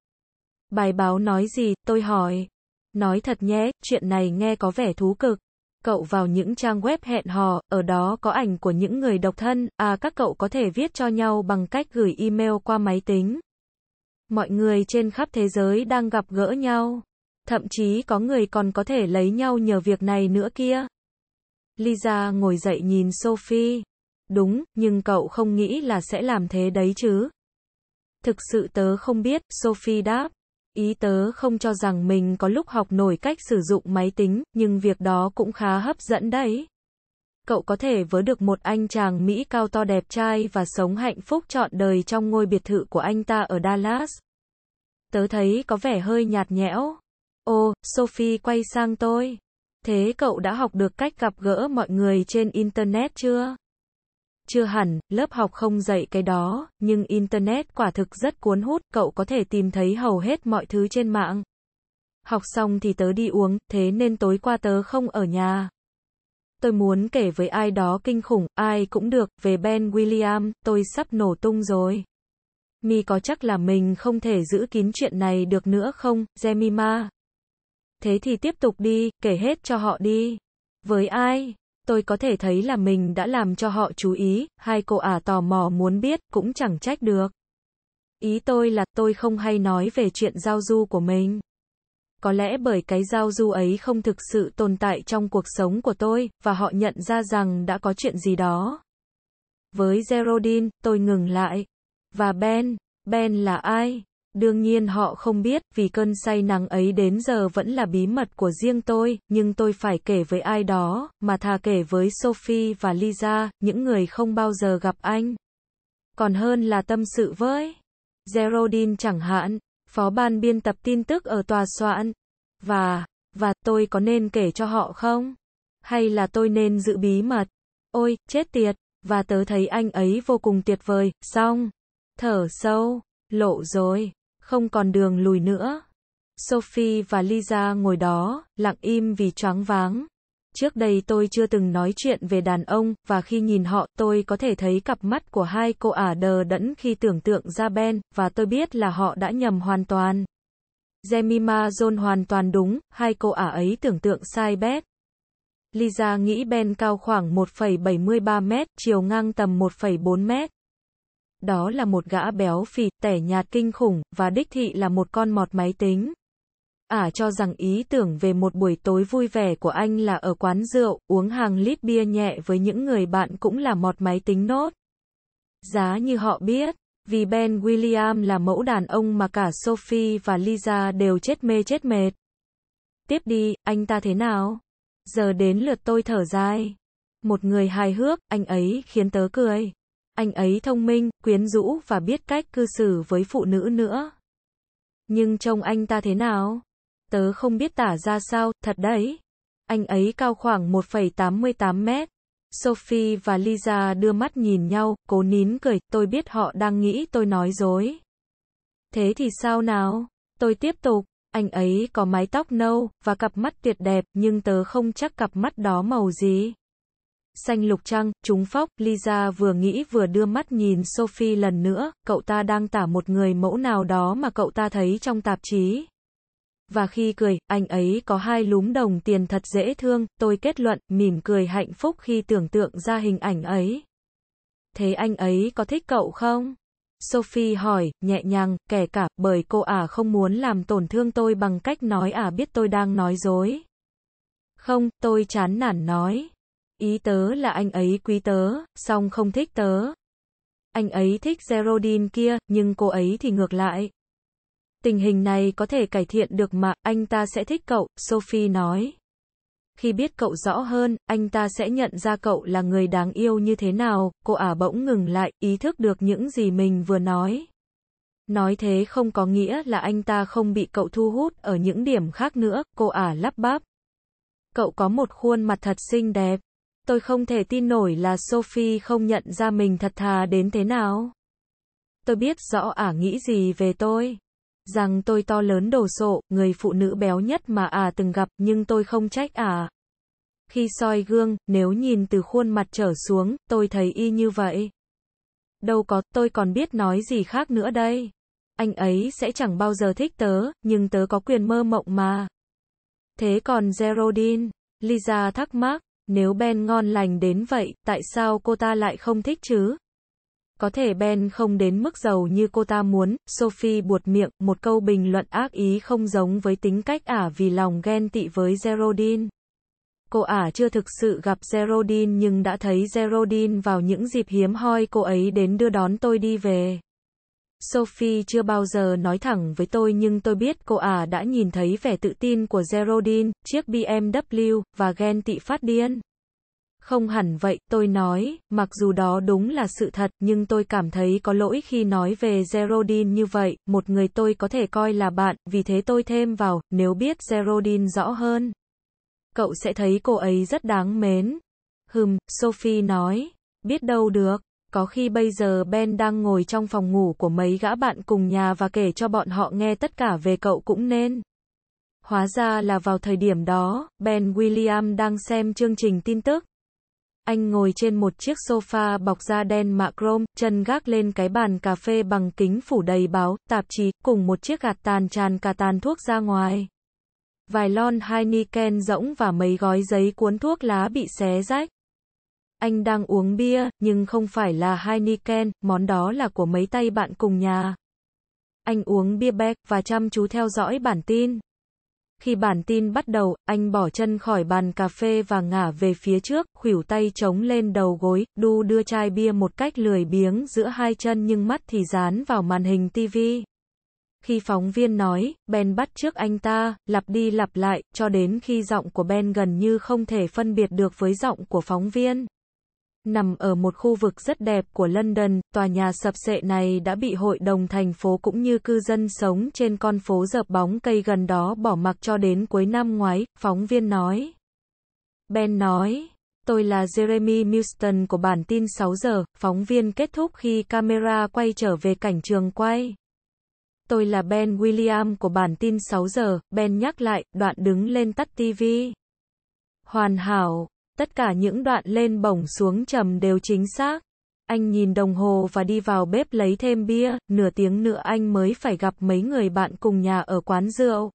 Bài báo nói gì, tôi hỏi. Nói thật nhé, chuyện này nghe có vẻ thú cực. Cậu vào những trang web hẹn hò, ở đó có ảnh của những người độc thân, à các cậu có thể viết cho nhau bằng cách gửi email qua máy tính. Mọi người trên khắp thế giới đang gặp gỡ nhau. Thậm chí có người còn có thể lấy nhau nhờ việc này nữa kia. Lisa ngồi dậy nhìn Sophie. Đúng, nhưng cậu không nghĩ là sẽ làm thế đấy chứ. Thực sự tớ không biết, Sophie đáp. Ý tớ không cho rằng mình có lúc học nổi cách sử dụng máy tính, nhưng việc đó cũng khá hấp dẫn đấy. Cậu có thể vớ được một anh chàng Mỹ cao to đẹp trai và sống hạnh phúc trọn đời trong ngôi biệt thự của anh ta ở Dallas. Tớ thấy có vẻ hơi nhạt nhẽo. Ô, Sophie quay sang tôi. Thế cậu đã học được cách gặp gỡ mọi người trên Internet chưa? Chưa hẳn, lớp học không dạy cái đó, nhưng Internet quả thực rất cuốn hút, cậu có thể tìm thấy hầu hết mọi thứ trên mạng. Học xong thì tớ đi uống, thế nên tối qua tớ không ở nhà. Tôi muốn kể với ai đó kinh khủng, ai cũng được, về Ben William, tôi sắp nổ tung rồi. Mi có chắc là mình không thể giữ kín chuyện này được nữa không, Jemima? Thế thì tiếp tục đi, kể hết cho họ đi. Với ai? Tôi có thể thấy là mình đã làm cho họ chú ý, hai cô ả tò mò muốn biết, cũng chẳng trách được. Ý tôi là tôi không hay nói về chuyện giao du của mình. Có lẽ bởi cái giao du ấy không thực sự tồn tại trong cuộc sống của tôi, và họ nhận ra rằng đã có chuyện gì đó. Với Geraldine, tôi ngừng lại. Và Ben, Ben là ai? Đương nhiên họ không biết, vì cơn say nắng ấy đến giờ vẫn là bí mật của riêng tôi, nhưng tôi phải kể với ai đó, mà thà kể với Sophie và Lisa, những người không bao giờ gặp anh. Còn hơn là tâm sự với Geraldine chẳng hạn, phó ban biên tập tin tức ở tòa soạn. Và, và tôi có nên kể cho họ không? Hay là tôi nên giữ bí mật? Ôi, chết tiệt, và tớ thấy anh ấy vô cùng tuyệt vời, xong. Thở sâu, lộ rồi không còn đường lùi nữa. Sophie và Lisa ngồi đó, lặng im vì choáng váng. Trước đây tôi chưa từng nói chuyện về đàn ông, và khi nhìn họ, tôi có thể thấy cặp mắt của hai cô ả đờ đẫn khi tưởng tượng ra Ben, và tôi biết là họ đã nhầm hoàn toàn. Jemima John hoàn toàn đúng, hai cô ả ấy tưởng tượng sai bét. Lisa nghĩ Ben cao khoảng 1,73 mét, chiều ngang tầm 1,4 mét. Đó là một gã béo phì, tẻ nhạt kinh khủng, và đích thị là một con mọt máy tính. Ả à, cho rằng ý tưởng về một buổi tối vui vẻ của anh là ở quán rượu, uống hàng lít bia nhẹ với những người bạn cũng là mọt máy tính nốt. Giá như họ biết, vì Ben William là mẫu đàn ông mà cả Sophie và Lisa đều chết mê chết mệt. Tiếp đi, anh ta thế nào? Giờ đến lượt tôi thở dài. Một người hài hước, anh ấy khiến tớ cười. Anh ấy thông minh, quyến rũ và biết cách cư xử với phụ nữ nữa. Nhưng trông anh ta thế nào? Tớ không biết tả ra sao, thật đấy. Anh ấy cao khoảng 1,88 mét. Sophie và Lisa đưa mắt nhìn nhau, cố nín cười, tôi biết họ đang nghĩ tôi nói dối. Thế thì sao nào? Tôi tiếp tục, anh ấy có mái tóc nâu, và cặp mắt tuyệt đẹp, nhưng tớ không chắc cặp mắt đó màu gì. Xanh lục trăng, trúng phóc, Lisa vừa nghĩ vừa đưa mắt nhìn Sophie lần nữa, cậu ta đang tả một người mẫu nào đó mà cậu ta thấy trong tạp chí. Và khi cười, anh ấy có hai lúm đồng tiền thật dễ thương, tôi kết luận, mỉm cười hạnh phúc khi tưởng tượng ra hình ảnh ấy. Thế anh ấy có thích cậu không? Sophie hỏi, nhẹ nhàng, kể cả, bởi cô ả không muốn làm tổn thương tôi bằng cách nói ả biết tôi đang nói dối. Không, tôi chán nản nói. Ý tớ là anh ấy quý tớ, song không thích tớ. Anh ấy thích Geraldine kia, nhưng cô ấy thì ngược lại. Tình hình này có thể cải thiện được mà, anh ta sẽ thích cậu, Sophie nói. Khi biết cậu rõ hơn, anh ta sẽ nhận ra cậu là người đáng yêu như thế nào, cô ả bỗng ngừng lại, ý thức được những gì mình vừa nói. Nói thế không có nghĩa là anh ta không bị cậu thu hút ở những điểm khác nữa, cô ả lắp bắp. Cậu có một khuôn mặt thật xinh đẹp. Tôi không thể tin nổi là Sophie không nhận ra mình thật thà đến thế nào. Tôi biết rõ ả nghĩ gì về tôi rằng tôi to lớn đồ sộ, người phụ nữ béo nhất mà à từng gặp, nhưng tôi không trách à. Khi soi gương, nếu nhìn từ khuôn mặt trở xuống, tôi thấy y như vậy. Đâu có, tôi còn biết nói gì khác nữa đây. Anh ấy sẽ chẳng bao giờ thích tớ, nhưng tớ có quyền mơ mộng mà. Thế còn Geraldine? Lisa thắc mắc, nếu Ben ngon lành đến vậy, tại sao cô ta lại không thích chứ? Có thể Ben không đến mức giàu như cô ta muốn, Sophie buột miệng, một câu bình luận ác ý không giống với tính cách ả vì lòng ghen tị với Geraldine. Cô ả chưa thực sự gặp Geraldine nhưng đã thấy Geraldine vào những dịp hiếm hoi cô ấy đến đưa đón tôi đi về. Sophie chưa bao giờ nói thẳng với tôi nhưng tôi biết cô ả đã nhìn thấy vẻ tự tin của Geraldine, chiếc BMW, và ghen tị phát điên. Không hẳn vậy, tôi nói, mặc dù đó đúng là sự thật, nhưng tôi cảm thấy có lỗi khi nói về Geraldine như vậy, một người tôi có thể coi là bạn, vì thế tôi thêm vào, nếu biết Geraldine rõ hơn. Cậu sẽ thấy cô ấy rất đáng mến. Hừm, Sophie nói, biết đâu được. Có khi bây giờ Ben đang ngồi trong phòng ngủ của mấy gã bạn cùng nhà và kể cho bọn họ nghe tất cả về cậu cũng nên. Hóa ra là vào thời điểm đó, Ben William đang xem chương trình tin tức. Anh ngồi trên một chiếc sofa bọc da đen mạ chrome, chân gác lên cái bàn cà phê bằng kính phủ đầy báo, tạp chí, cùng một chiếc gạt tàn tràn cả tàn thuốc ra ngoài. Vài lon Heineken rỗng và mấy gói giấy cuốn thuốc lá bị xé rách. Anh đang uống bia, nhưng không phải là Heineken, món đó là của mấy tay bạn cùng nhà. Anh uống bia beck và chăm chú theo dõi bản tin. Khi bản tin bắt đầu, anh bỏ chân khỏi bàn cà phê và ngả về phía trước, khuỷu tay chống lên đầu gối, đu đưa chai bia một cách lười biếng giữa hai chân nhưng mắt thì dán vào màn hình TV. Khi phóng viên nói, Ben bắt trước anh ta, lặp đi lặp lại, cho đến khi giọng của Ben gần như không thể phân biệt được với giọng của phóng viên. Nằm ở một khu vực rất đẹp của London, tòa nhà sập sệ này đã bị hội đồng thành phố cũng như cư dân sống trên con phố dợp bóng cây gần đó bỏ mặc cho đến cuối năm ngoái, phóng viên nói. Ben nói, tôi là Jeremy Milston của bản tin 6 giờ, phóng viên kết thúc khi camera quay trở về cảnh trường quay. Tôi là Ben William của bản tin 6 giờ, Ben nhắc lại, đoạn đứng lên tắt TV. Hoàn hảo. Tất cả những đoạn lên bổng xuống trầm đều chính xác. Anh nhìn đồng hồ và đi vào bếp lấy thêm bia, nửa tiếng nữa anh mới phải gặp mấy người bạn cùng nhà ở quán rượu.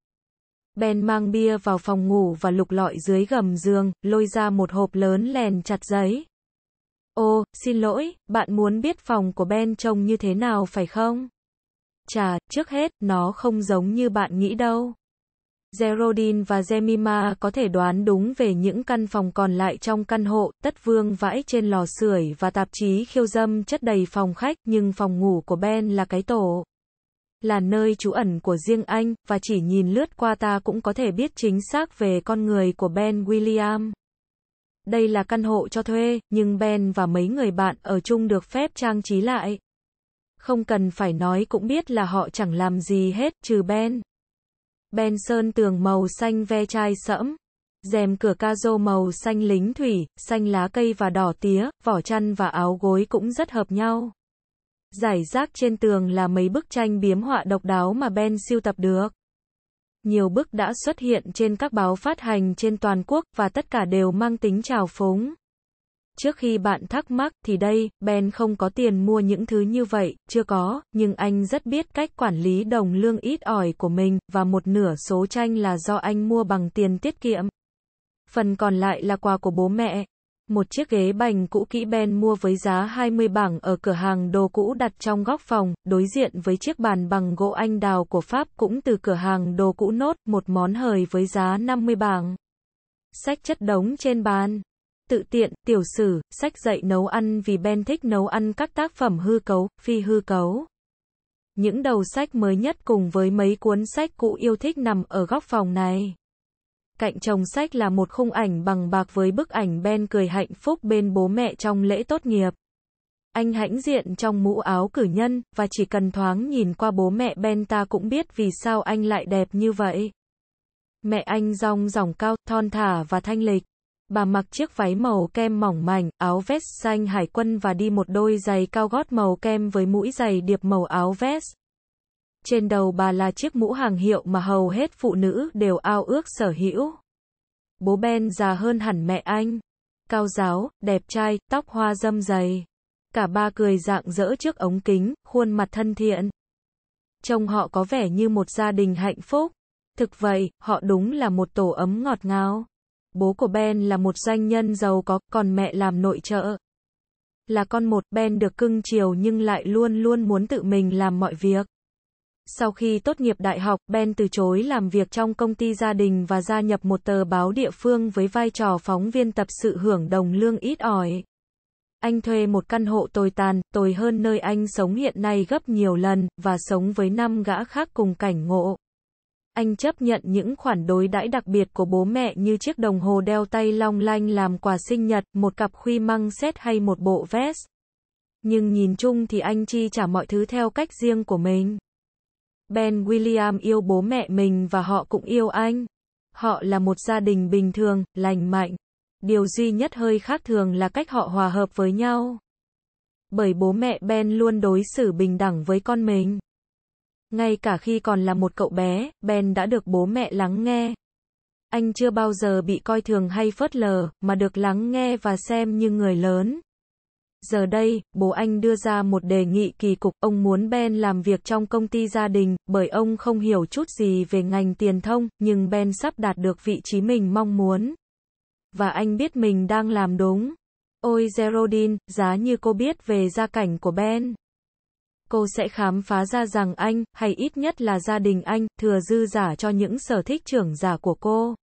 Ben mang bia vào phòng ngủ và lục lọi dưới gầm giường, lôi ra một hộp lớn lèn chặt giấy. Ô, xin lỗi, bạn muốn biết phòng của Ben trông như thế nào phải không? Chà, trước hết, nó không giống như bạn nghĩ đâu. Geraldine và Jemima có thể đoán đúng về những căn phòng còn lại trong căn hộ, tất vương vãi trên lò sưởi và tạp chí khiêu dâm chất đầy phòng khách, nhưng phòng ngủ của Ben là cái tổ. Là nơi trú ẩn của riêng anh, và chỉ nhìn lướt qua ta cũng có thể biết chính xác về con người của Ben William. Đây là căn hộ cho thuê, nhưng Ben và mấy người bạn ở chung được phép trang trí lại. Không cần phải nói cũng biết là họ chẳng làm gì hết, trừ Ben. Ben sơn tường màu xanh ve chai sẫm. Rèm cửa ca rô màu xanh lính thủy, xanh lá cây và đỏ tía, vỏ chăn và áo gối cũng rất hợp nhau. Giải rác trên tường là mấy bức tranh biếm họa độc đáo mà Ben siêu tập được. Nhiều bức đã xuất hiện trên các báo phát hành trên toàn quốc và tất cả đều mang tính trào phúng. Trước khi bạn thắc mắc thì đây, Ben không có tiền mua những thứ như vậy, chưa có, nhưng anh rất biết cách quản lý đồng lương ít ỏi của mình, và một nửa số tranh là do anh mua bằng tiền tiết kiệm. Phần còn lại là quà của bố mẹ. Một chiếc ghế bành cũ kỹ Ben mua với giá 20 bảng ở cửa hàng đồ cũ đặt trong góc phòng, đối diện với chiếc bàn bằng gỗ anh đào của Pháp cũng từ cửa hàng đồ cũ nốt, một món hời với giá 50 bảng. Sách chất đống trên bàn. Tự tiện, tiểu sử, sách dạy nấu ăn vì Ben thích nấu ăn các tác phẩm hư cấu, phi hư cấu. Những đầu sách mới nhất cùng với mấy cuốn sách cũ yêu thích nằm ở góc phòng này. Cạnh chồng sách là một khung ảnh bằng bạc với bức ảnh Ben cười hạnh phúc bên bố mẹ trong lễ tốt nghiệp. Anh hãnh diện trong mũ áo cử nhân, và chỉ cần thoáng nhìn qua bố mẹ Ben ta cũng biết vì sao anh lại đẹp như vậy. Mẹ anh rong ròng cao, thon thả và thanh lịch. Bà mặc chiếc váy màu kem mỏng mảnh, áo vest xanh hải quân và đi một đôi giày cao gót màu kem với mũi giày điệp màu áo vest. Trên đầu bà là chiếc mũ hàng hiệu mà hầu hết phụ nữ đều ao ước sở hữu. Bố Ben già hơn hẳn mẹ anh. Cao giáo, đẹp trai, tóc hoa dâm dày. Cả ba cười rạng rỡ trước ống kính, khuôn mặt thân thiện. Trông họ có vẻ như một gia đình hạnh phúc. Thực vậy, họ đúng là một tổ ấm ngọt ngào. Bố của Ben là một doanh nhân giàu có, còn mẹ làm nội trợ. Là con một, Ben được cưng chiều nhưng lại luôn luôn muốn tự mình làm mọi việc. Sau khi tốt nghiệp đại học, Ben từ chối làm việc trong công ty gia đình và gia nhập một tờ báo địa phương với vai trò phóng viên tập sự hưởng đồng lương ít ỏi. Anh thuê một căn hộ tồi tàn, tồi hơn nơi anh sống hiện nay gấp nhiều lần, và sống với năm gã khác cùng cảnh ngộ. Anh chấp nhận những khoản đối đãi đặc biệt của bố mẹ như chiếc đồng hồ đeo tay long lanh làm quà sinh nhật, một cặp khuy măng xét hay một bộ vest. Nhưng nhìn chung thì anh chi trả mọi thứ theo cách riêng của mình. Ben William yêu bố mẹ mình và họ cũng yêu anh. Họ là một gia đình bình thường, lành mạnh. Điều duy nhất hơi khác thường là cách họ hòa hợp với nhau. Bởi bố mẹ Ben luôn đối xử bình đẳng với con mình. Ngay cả khi còn là một cậu bé, Ben đã được bố mẹ lắng nghe. Anh chưa bao giờ bị coi thường hay phớt lờ, mà được lắng nghe và xem như người lớn. Giờ đây, bố anh đưa ra một đề nghị kỳ cục, ông muốn Ben làm việc trong công ty gia đình, bởi ông không hiểu chút gì về ngành tiền thông, nhưng Ben sắp đạt được vị trí mình mong muốn. Và anh biết mình đang làm đúng. Ôi Geraldine, giá như cô biết về gia cảnh của Ben. Cô sẽ khám phá ra rằng anh, hay ít nhất là gia đình anh, thừa dư giả cho những sở thích trưởng giả của cô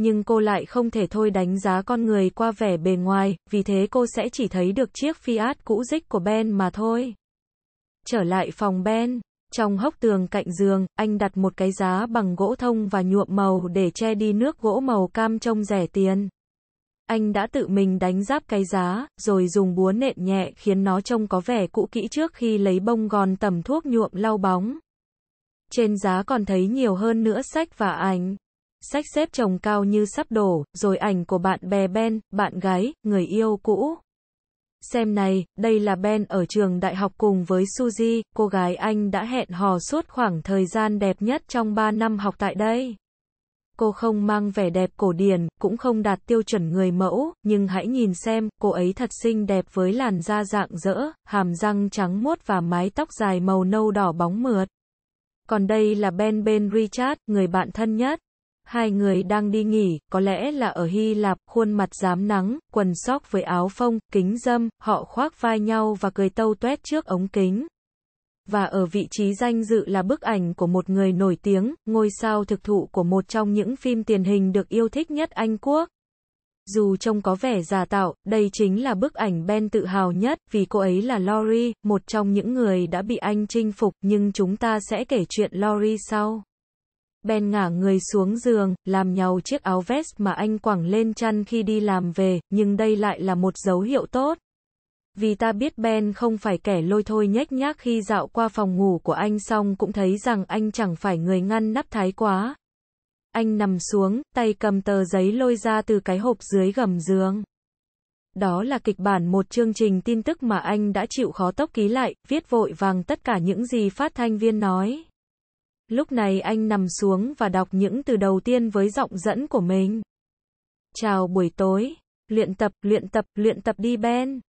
nhưng cô lại không thể thôi đánh giá con người qua vẻ bề ngoài, vì thế cô sẽ chỉ thấy được chiếc Fiat cũ rích của Ben mà thôi. Trở lại phòng Ben. Trong hốc tường cạnh giường, anh đặt một cái giá bằng gỗ thông và nhuộm màu để che đi nước gỗ màu cam trông rẻ tiền. Anh đã tự mình đánh giáp cái giá, rồi dùng búa nện nhẹ khiến nó trông có vẻ cũ kỹ trước khi lấy bông gòn tẩm thuốc nhuộm lau bóng. Trên giá còn thấy nhiều hơn nữa sách và ảnh. Sách xếp chồng cao như sắp đổ, rồi ảnh của bạn bè Ben, bạn gái, người yêu cũ. Xem này, đây là Ben ở trường đại học cùng với Suzy, cô gái anh đã hẹn hò suốt khoảng thời gian đẹp nhất trong 3 năm học tại đây. Cô không mang vẻ đẹp cổ điển, cũng không đạt tiêu chuẩn người mẫu, nhưng hãy nhìn xem, cô ấy thật xinh đẹp với làn da dạng dỡ, hàm răng trắng muốt và mái tóc dài màu nâu đỏ bóng mượt. Còn đây là Ben Ben Richard, người bạn thân nhất. Hai người đang đi nghỉ, có lẽ là ở Hy Lạp, khuôn mặt dám nắng, quần sóc với áo phông, kính dâm, họ khoác vai nhau và cười tâu tuét trước ống kính. Và ở vị trí danh dự là bức ảnh của một người nổi tiếng, ngôi sao thực thụ của một trong những phim tiền hình được yêu thích nhất Anh Quốc. Dù trông có vẻ giả tạo, đây chính là bức ảnh Ben tự hào nhất, vì cô ấy là Lori, một trong những người đã bị anh chinh phục, nhưng chúng ta sẽ kể chuyện Lori sau. Ben ngả người xuống giường, làm nhau chiếc áo vest mà anh quẳng lên chăn khi đi làm về, nhưng đây lại là một dấu hiệu tốt. Vì ta biết Ben không phải kẻ lôi thôi nhếch nhác khi dạo qua phòng ngủ của anh xong cũng thấy rằng anh chẳng phải người ngăn nắp thái quá. Anh nằm xuống, tay cầm tờ giấy lôi ra từ cái hộp dưới gầm giường. Đó là kịch bản một chương trình tin tức mà anh đã chịu khó tốc ký lại, viết vội vàng tất cả những gì phát thanh viên nói. Lúc này anh nằm xuống và đọc những từ đầu tiên với giọng dẫn của mình. Chào buổi tối. Luyện tập, luyện tập, luyện tập đi Ben.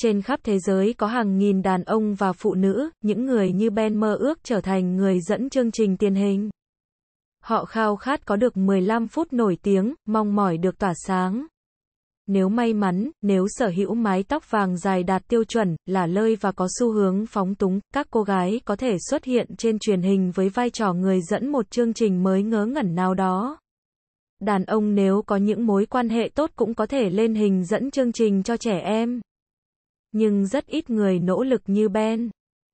Trên khắp thế giới có hàng nghìn đàn ông và phụ nữ, những người như Ben mơ ước trở thành người dẫn chương trình tiền hình. Họ khao khát có được 15 phút nổi tiếng, mong mỏi được tỏa sáng. Nếu may mắn, nếu sở hữu mái tóc vàng dài đạt tiêu chuẩn, là lơi và có xu hướng phóng túng, các cô gái có thể xuất hiện trên truyền hình với vai trò người dẫn một chương trình mới ngớ ngẩn nào đó. Đàn ông nếu có những mối quan hệ tốt cũng có thể lên hình dẫn chương trình cho trẻ em. Nhưng rất ít người nỗ lực như Ben.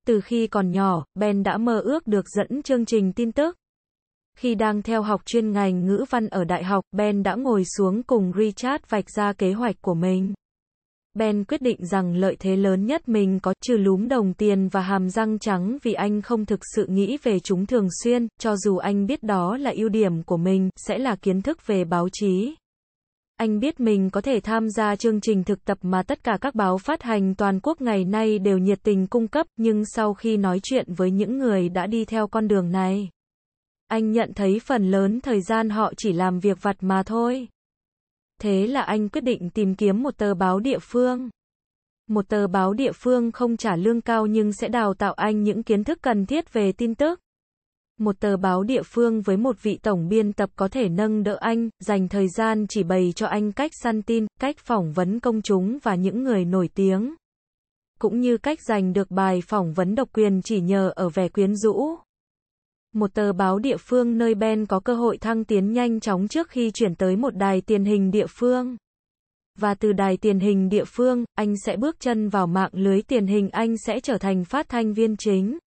Từ khi còn nhỏ, Ben đã mơ ước được dẫn chương trình tin tức. Khi đang theo học chuyên ngành ngữ văn ở đại học, Ben đã ngồi xuống cùng Richard vạch ra kế hoạch của mình. Ben quyết định rằng lợi thế lớn nhất mình có trừ lúm đồng tiền và hàm răng trắng vì anh không thực sự nghĩ về chúng thường xuyên, cho dù anh biết đó là ưu điểm của mình, sẽ là kiến thức về báo chí. Anh biết mình có thể tham gia chương trình thực tập mà tất cả các báo phát hành toàn quốc ngày nay đều nhiệt tình cung cấp, nhưng sau khi nói chuyện với những người đã đi theo con đường này, anh nhận thấy phần lớn thời gian họ chỉ làm việc vặt mà thôi. Thế là anh quyết định tìm kiếm một tờ báo địa phương. Một tờ báo địa phương không trả lương cao nhưng sẽ đào tạo anh những kiến thức cần thiết về tin tức. Một tờ báo địa phương với một vị tổng biên tập có thể nâng đỡ anh, dành thời gian chỉ bày cho anh cách săn tin, cách phỏng vấn công chúng và những người nổi tiếng. Cũng như cách giành được bài phỏng vấn độc quyền chỉ nhờ ở vẻ quyến rũ một tờ báo địa phương nơi Ben có cơ hội thăng tiến nhanh chóng trước khi chuyển tới một đài tiền hình địa phương. Và từ đài tiền hình địa phương, anh sẽ bước chân vào mạng lưới tiền hình anh sẽ trở thành phát thanh viên chính.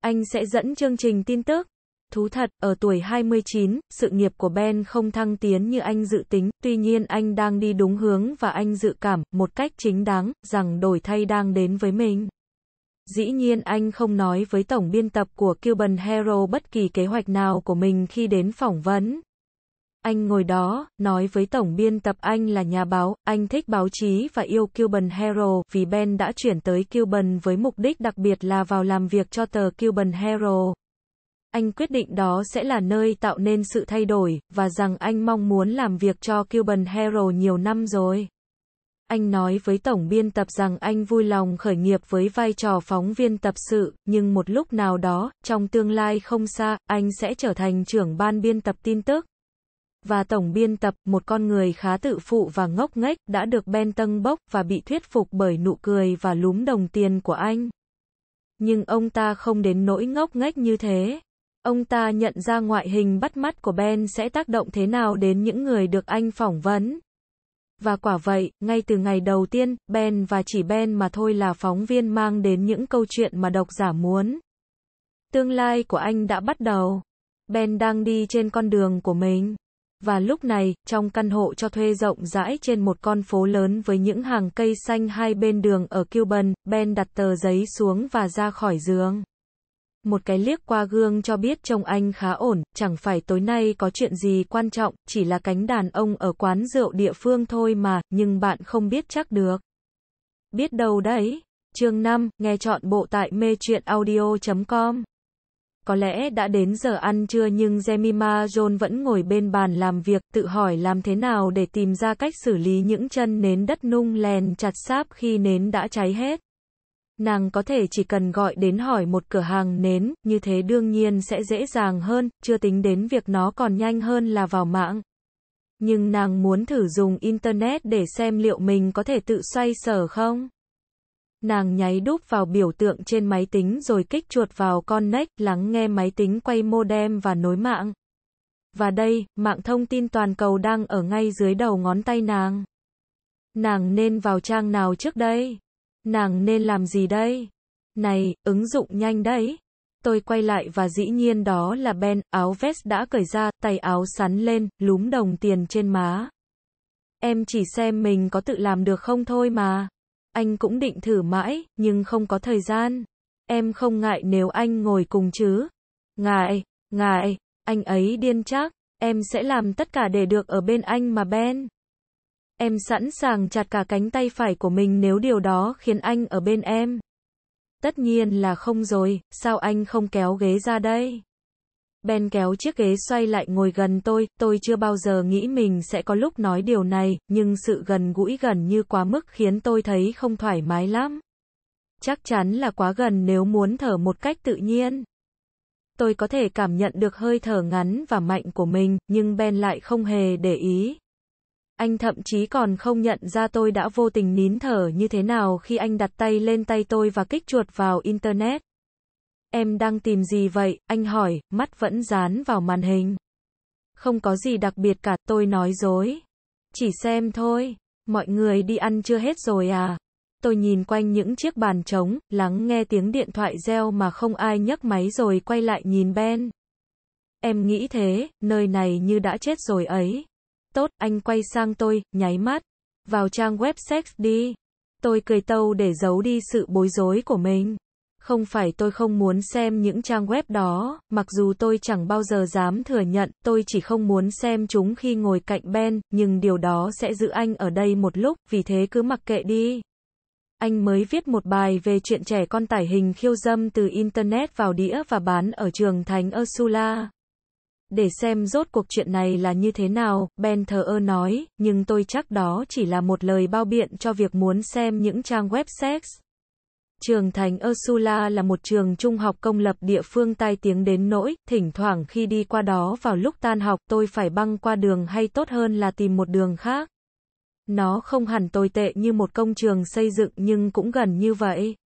Anh sẽ dẫn chương trình tin tức. Thú thật, ở tuổi 29, sự nghiệp của Ben không thăng tiến như anh dự tính, tuy nhiên anh đang đi đúng hướng và anh dự cảm, một cách chính đáng, rằng đổi thay đang đến với mình. Dĩ nhiên anh không nói với tổng biên tập của Cuban Hero bất kỳ kế hoạch nào của mình khi đến phỏng vấn. Anh ngồi đó, nói với tổng biên tập anh là nhà báo, anh thích báo chí và yêu Cuban Hero vì Ben đã chuyển tới Cuban với mục đích đặc biệt là vào làm việc cho tờ Cuban Hero. Anh quyết định đó sẽ là nơi tạo nên sự thay đổi, và rằng anh mong muốn làm việc cho Cuban Hero nhiều năm rồi. Anh nói với tổng biên tập rằng anh vui lòng khởi nghiệp với vai trò phóng viên tập sự, nhưng một lúc nào đó, trong tương lai không xa, anh sẽ trở thành trưởng ban biên tập tin tức. Và tổng biên tập, một con người khá tự phụ và ngốc nghếch, đã được Ben tâng bốc và bị thuyết phục bởi nụ cười và lúm đồng tiền của anh. Nhưng ông ta không đến nỗi ngốc nghếch như thế. Ông ta nhận ra ngoại hình bắt mắt của Ben sẽ tác động thế nào đến những người được anh phỏng vấn. Và quả vậy, ngay từ ngày đầu tiên, Ben và chỉ Ben mà thôi là phóng viên mang đến những câu chuyện mà độc giả muốn. Tương lai của anh đã bắt đầu. Ben đang đi trên con đường của mình. Và lúc này, trong căn hộ cho thuê rộng rãi trên một con phố lớn với những hàng cây xanh hai bên đường ở Cuban, Ben đặt tờ giấy xuống và ra khỏi giường. Một cái liếc qua gương cho biết trông anh khá ổn, chẳng phải tối nay có chuyện gì quan trọng, chỉ là cánh đàn ông ở quán rượu địa phương thôi mà, nhưng bạn không biết chắc được. Biết đâu đấy. Chương 5, nghe chọn bộ tại mê audio com có lẽ đã đến giờ ăn trưa nhưng Jemima John vẫn ngồi bên bàn làm việc, tự hỏi làm thế nào để tìm ra cách xử lý những chân nến đất nung lèn chặt sáp khi nến đã cháy hết. Nàng có thể chỉ cần gọi đến hỏi một cửa hàng nến, như thế đương nhiên sẽ dễ dàng hơn, chưa tính đến việc nó còn nhanh hơn là vào mạng. Nhưng nàng muốn thử dùng Internet để xem liệu mình có thể tự xoay sở không? Nàng nháy đúp vào biểu tượng trên máy tính rồi kích chuột vào Connect, lắng nghe máy tính quay modem và nối mạng. Và đây, mạng thông tin toàn cầu đang ở ngay dưới đầu ngón tay nàng. Nàng nên vào trang nào trước đây? Nàng nên làm gì đây? Này, ứng dụng nhanh đấy. Tôi quay lại và dĩ nhiên đó là Ben, áo vest đã cởi ra, tay áo sắn lên, lúm đồng tiền trên má. Em chỉ xem mình có tự làm được không thôi mà. Anh cũng định thử mãi, nhưng không có thời gian. Em không ngại nếu anh ngồi cùng chứ. Ngại, ngại, anh ấy điên chắc. Em sẽ làm tất cả để được ở bên anh mà Ben. Em sẵn sàng chặt cả cánh tay phải của mình nếu điều đó khiến anh ở bên em. Tất nhiên là không rồi, sao anh không kéo ghế ra đây? Ben kéo chiếc ghế xoay lại ngồi gần tôi, tôi chưa bao giờ nghĩ mình sẽ có lúc nói điều này, nhưng sự gần gũi gần như quá mức khiến tôi thấy không thoải mái lắm. Chắc chắn là quá gần nếu muốn thở một cách tự nhiên. Tôi có thể cảm nhận được hơi thở ngắn và mạnh của mình, nhưng Ben lại không hề để ý. Anh thậm chí còn không nhận ra tôi đã vô tình nín thở như thế nào khi anh đặt tay lên tay tôi và kích chuột vào Internet. Em đang tìm gì vậy? Anh hỏi, mắt vẫn dán vào màn hình. Không có gì đặc biệt cả, tôi nói dối. Chỉ xem thôi. Mọi người đi ăn chưa hết rồi à? Tôi nhìn quanh những chiếc bàn trống, lắng nghe tiếng điện thoại reo mà không ai nhấc máy rồi quay lại nhìn Ben. Em nghĩ thế, nơi này như đã chết rồi ấy. Tốt, anh quay sang tôi, nháy mắt. Vào trang web sex đi. Tôi cười tâu để giấu đi sự bối rối của mình. Không phải tôi không muốn xem những trang web đó, mặc dù tôi chẳng bao giờ dám thừa nhận, tôi chỉ không muốn xem chúng khi ngồi cạnh Ben, nhưng điều đó sẽ giữ anh ở đây một lúc, vì thế cứ mặc kệ đi. Anh mới viết một bài về chuyện trẻ con tải hình khiêu dâm từ Internet vào đĩa và bán ở trường Thánh Ursula. Để xem rốt cuộc chuyện này là như thế nào, Ben thờ ơ nói, nhưng tôi chắc đó chỉ là một lời bao biện cho việc muốn xem những trang web sex. Trường Thành Ursula là một trường trung học công lập địa phương tai tiếng đến nỗi, thỉnh thoảng khi đi qua đó vào lúc tan học tôi phải băng qua đường hay tốt hơn là tìm một đường khác. Nó không hẳn tồi tệ như một công trường xây dựng nhưng cũng gần như vậy.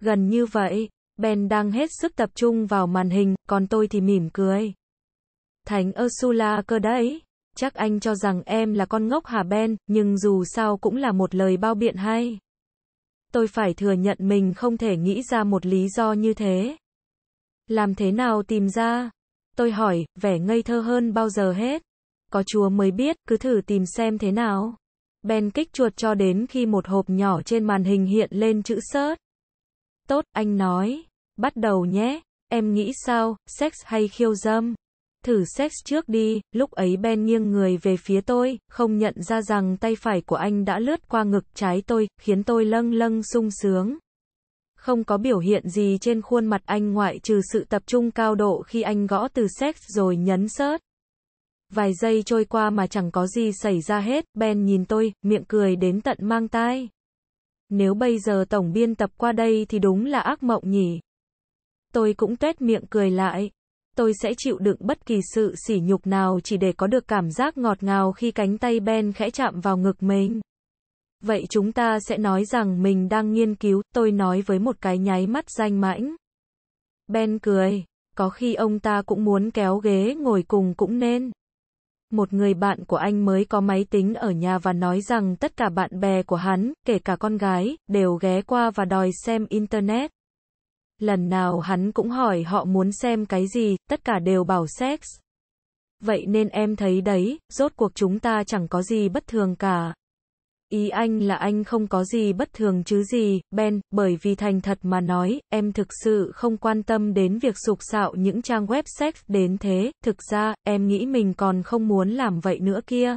Gần như vậy, Ben đang hết sức tập trung vào màn hình, còn tôi thì mỉm cười. Thánh Ursula cơ đấy. Chắc anh cho rằng em là con ngốc hả Ben, nhưng dù sao cũng là một lời bao biện hay. Tôi phải thừa nhận mình không thể nghĩ ra một lý do như thế. Làm thế nào tìm ra? Tôi hỏi, vẻ ngây thơ hơn bao giờ hết. Có chúa mới biết, cứ thử tìm xem thế nào. Ben kích chuột cho đến khi một hộp nhỏ trên màn hình hiện lên chữ search. Tốt, anh nói. Bắt đầu nhé. Em nghĩ sao, sex hay khiêu dâm? Thử sex trước đi, lúc ấy Ben nghiêng người về phía tôi, không nhận ra rằng tay phải của anh đã lướt qua ngực trái tôi, khiến tôi lâng lâng sung sướng. Không có biểu hiện gì trên khuôn mặt anh ngoại trừ sự tập trung cao độ khi anh gõ từ sex rồi nhấn search. Vài giây trôi qua mà chẳng có gì xảy ra hết, Ben nhìn tôi, miệng cười đến tận mang tai. Nếu bây giờ tổng biên tập qua đây thì đúng là ác mộng nhỉ. Tôi cũng tuét miệng cười lại tôi sẽ chịu đựng bất kỳ sự sỉ nhục nào chỉ để có được cảm giác ngọt ngào khi cánh tay Ben khẽ chạm vào ngực mình. Vậy chúng ta sẽ nói rằng mình đang nghiên cứu, tôi nói với một cái nháy mắt danh mãnh. Ben cười, có khi ông ta cũng muốn kéo ghế ngồi cùng cũng nên. Một người bạn của anh mới có máy tính ở nhà và nói rằng tất cả bạn bè của hắn, kể cả con gái, đều ghé qua và đòi xem Internet. Lần nào hắn cũng hỏi họ muốn xem cái gì, tất cả đều bảo sex. Vậy nên em thấy đấy, rốt cuộc chúng ta chẳng có gì bất thường cả. Ý anh là anh không có gì bất thường chứ gì, Ben, bởi vì thành thật mà nói, em thực sự không quan tâm đến việc sục sạo những trang web sex đến thế, thực ra, em nghĩ mình còn không muốn làm vậy nữa kia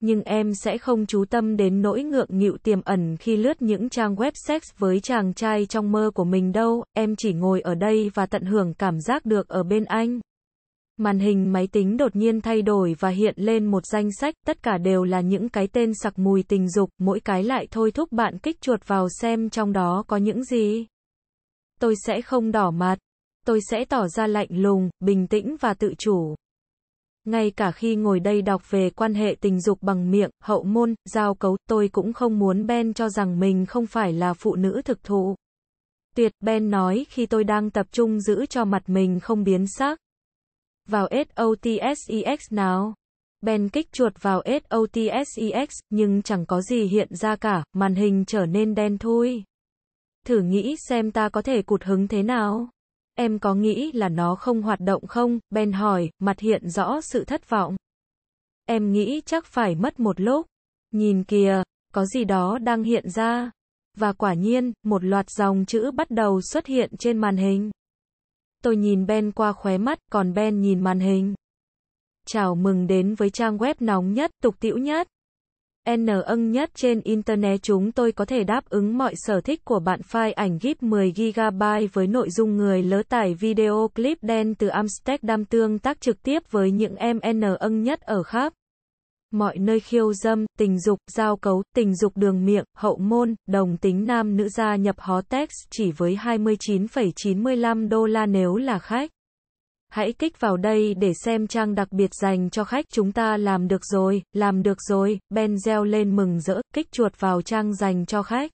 nhưng em sẽ không chú tâm đến nỗi ngượng nghịu tiềm ẩn khi lướt những trang web sex với chàng trai trong mơ của mình đâu, em chỉ ngồi ở đây và tận hưởng cảm giác được ở bên anh. Màn hình máy tính đột nhiên thay đổi và hiện lên một danh sách, tất cả đều là những cái tên sặc mùi tình dục, mỗi cái lại thôi thúc bạn kích chuột vào xem trong đó có những gì. Tôi sẽ không đỏ mặt. Tôi sẽ tỏ ra lạnh lùng, bình tĩnh và tự chủ. Ngay cả khi ngồi đây đọc về quan hệ tình dục bằng miệng, hậu môn, giao cấu, tôi cũng không muốn Ben cho rằng mình không phải là phụ nữ thực thụ. Tuyệt, Ben nói khi tôi đang tập trung giữ cho mặt mình không biến sắc. Vào SOTSEX nào. Ben kích chuột vào SOTSEX, nhưng chẳng có gì hiện ra cả, màn hình trở nên đen thui. Thử nghĩ xem ta có thể cụt hứng thế nào. Em có nghĩ là nó không hoạt động không? Ben hỏi, mặt hiện rõ sự thất vọng. Em nghĩ chắc phải mất một lúc. Nhìn kìa, có gì đó đang hiện ra. Và quả nhiên, một loạt dòng chữ bắt đầu xuất hiện trên màn hình. Tôi nhìn Ben qua khóe mắt, còn Ben nhìn màn hình. Chào mừng đến với trang web nóng nhất, tục tiễu nhất. N âng nhất trên Internet chúng tôi có thể đáp ứng mọi sở thích của bạn file ảnh GIF 10GB với nội dung người lỡ tải video clip đen từ Amsterdam tương tác trực tiếp với những em N âng nhất ở khắp mọi nơi khiêu dâm, tình dục, giao cấu, tình dục đường miệng, hậu môn, đồng tính nam nữ gia nhập Hotex chỉ với 29,95 đô la nếu là khách. Hãy kích vào đây để xem trang đặc biệt dành cho khách. Chúng ta làm được rồi, làm được rồi. Ben reo lên mừng rỡ, kích chuột vào trang dành cho khách.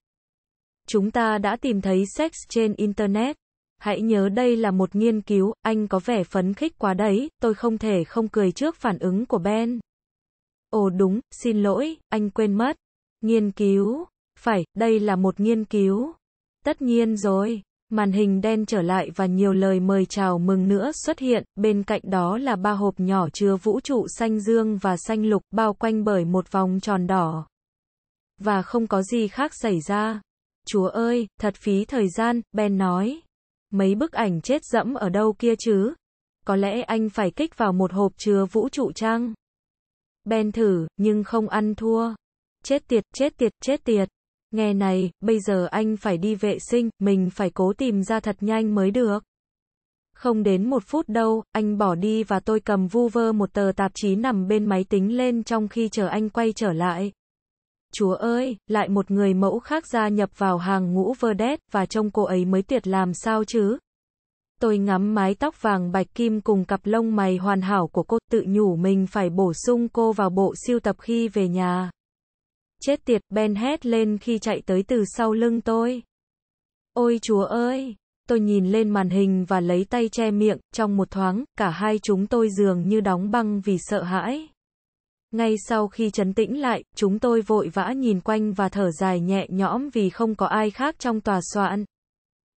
Chúng ta đã tìm thấy sex trên Internet. Hãy nhớ đây là một nghiên cứu, anh có vẻ phấn khích quá đấy, tôi không thể không cười trước phản ứng của Ben. Ồ đúng, xin lỗi, anh quên mất. Nghiên cứu. Phải, đây là một nghiên cứu. Tất nhiên rồi. Màn hình đen trở lại và nhiều lời mời chào mừng nữa xuất hiện, bên cạnh đó là ba hộp nhỏ chứa vũ trụ xanh dương và xanh lục, bao quanh bởi một vòng tròn đỏ. Và không có gì khác xảy ra. Chúa ơi, thật phí thời gian, Ben nói. Mấy bức ảnh chết dẫm ở đâu kia chứ? Có lẽ anh phải kích vào một hộp chứa vũ trụ trang. Ben thử, nhưng không ăn thua. Chết tiệt, chết tiệt, chết tiệt. Nghe này, bây giờ anh phải đi vệ sinh, mình phải cố tìm ra thật nhanh mới được. Không đến một phút đâu, anh bỏ đi và tôi cầm vu vơ một tờ tạp chí nằm bên máy tính lên trong khi chờ anh quay trở lại. Chúa ơi, lại một người mẫu khác gia nhập vào hàng ngũ Verdet, và trông cô ấy mới tuyệt làm sao chứ? Tôi ngắm mái tóc vàng bạch kim cùng cặp lông mày hoàn hảo của cô, tự nhủ mình phải bổ sung cô vào bộ siêu tập khi về nhà. Chết tiệt, Ben hét lên khi chạy tới từ sau lưng tôi. Ôi chúa ơi! Tôi nhìn lên màn hình và lấy tay che miệng, trong một thoáng, cả hai chúng tôi dường như đóng băng vì sợ hãi. Ngay sau khi chấn tĩnh lại, chúng tôi vội vã nhìn quanh và thở dài nhẹ nhõm vì không có ai khác trong tòa soạn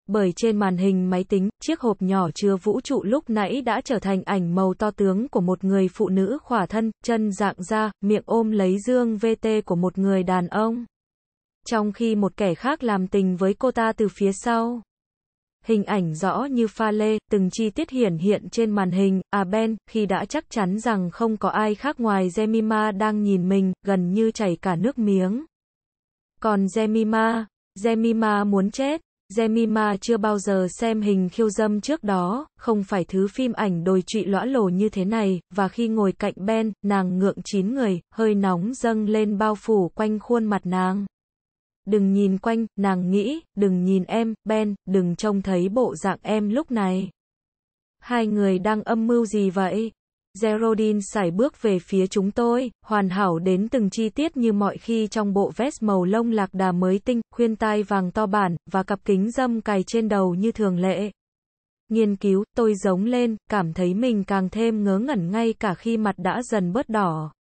bởi trên màn hình máy tính, chiếc hộp nhỏ chứa vũ trụ lúc nãy đã trở thành ảnh màu to tướng của một người phụ nữ khỏa thân, chân dạng ra, miệng ôm lấy dương VT của một người đàn ông. Trong khi một kẻ khác làm tình với cô ta từ phía sau. Hình ảnh rõ như pha lê, từng chi tiết hiển hiện trên màn hình, à Ben, khi đã chắc chắn rằng không có ai khác ngoài Jemima đang nhìn mình, gần như chảy cả nước miếng. Còn Jemima, Jemima muốn chết. Jemima chưa bao giờ xem hình khiêu dâm trước đó, không phải thứ phim ảnh đồi trụy lõa lồ như thế này, và khi ngồi cạnh Ben, nàng ngượng chín người, hơi nóng dâng lên bao phủ quanh khuôn mặt nàng. Đừng nhìn quanh, nàng nghĩ, đừng nhìn em, Ben, đừng trông thấy bộ dạng em lúc này. Hai người đang âm mưu gì vậy? Geraldine sải bước về phía chúng tôi, hoàn hảo đến từng chi tiết như mọi khi trong bộ vest màu lông lạc đà mới tinh, khuyên tai vàng to bản, và cặp kính dâm cài trên đầu như thường lệ. Nghiên cứu, tôi giống lên, cảm thấy mình càng thêm ngớ ngẩn ngay cả khi mặt đã dần bớt đỏ.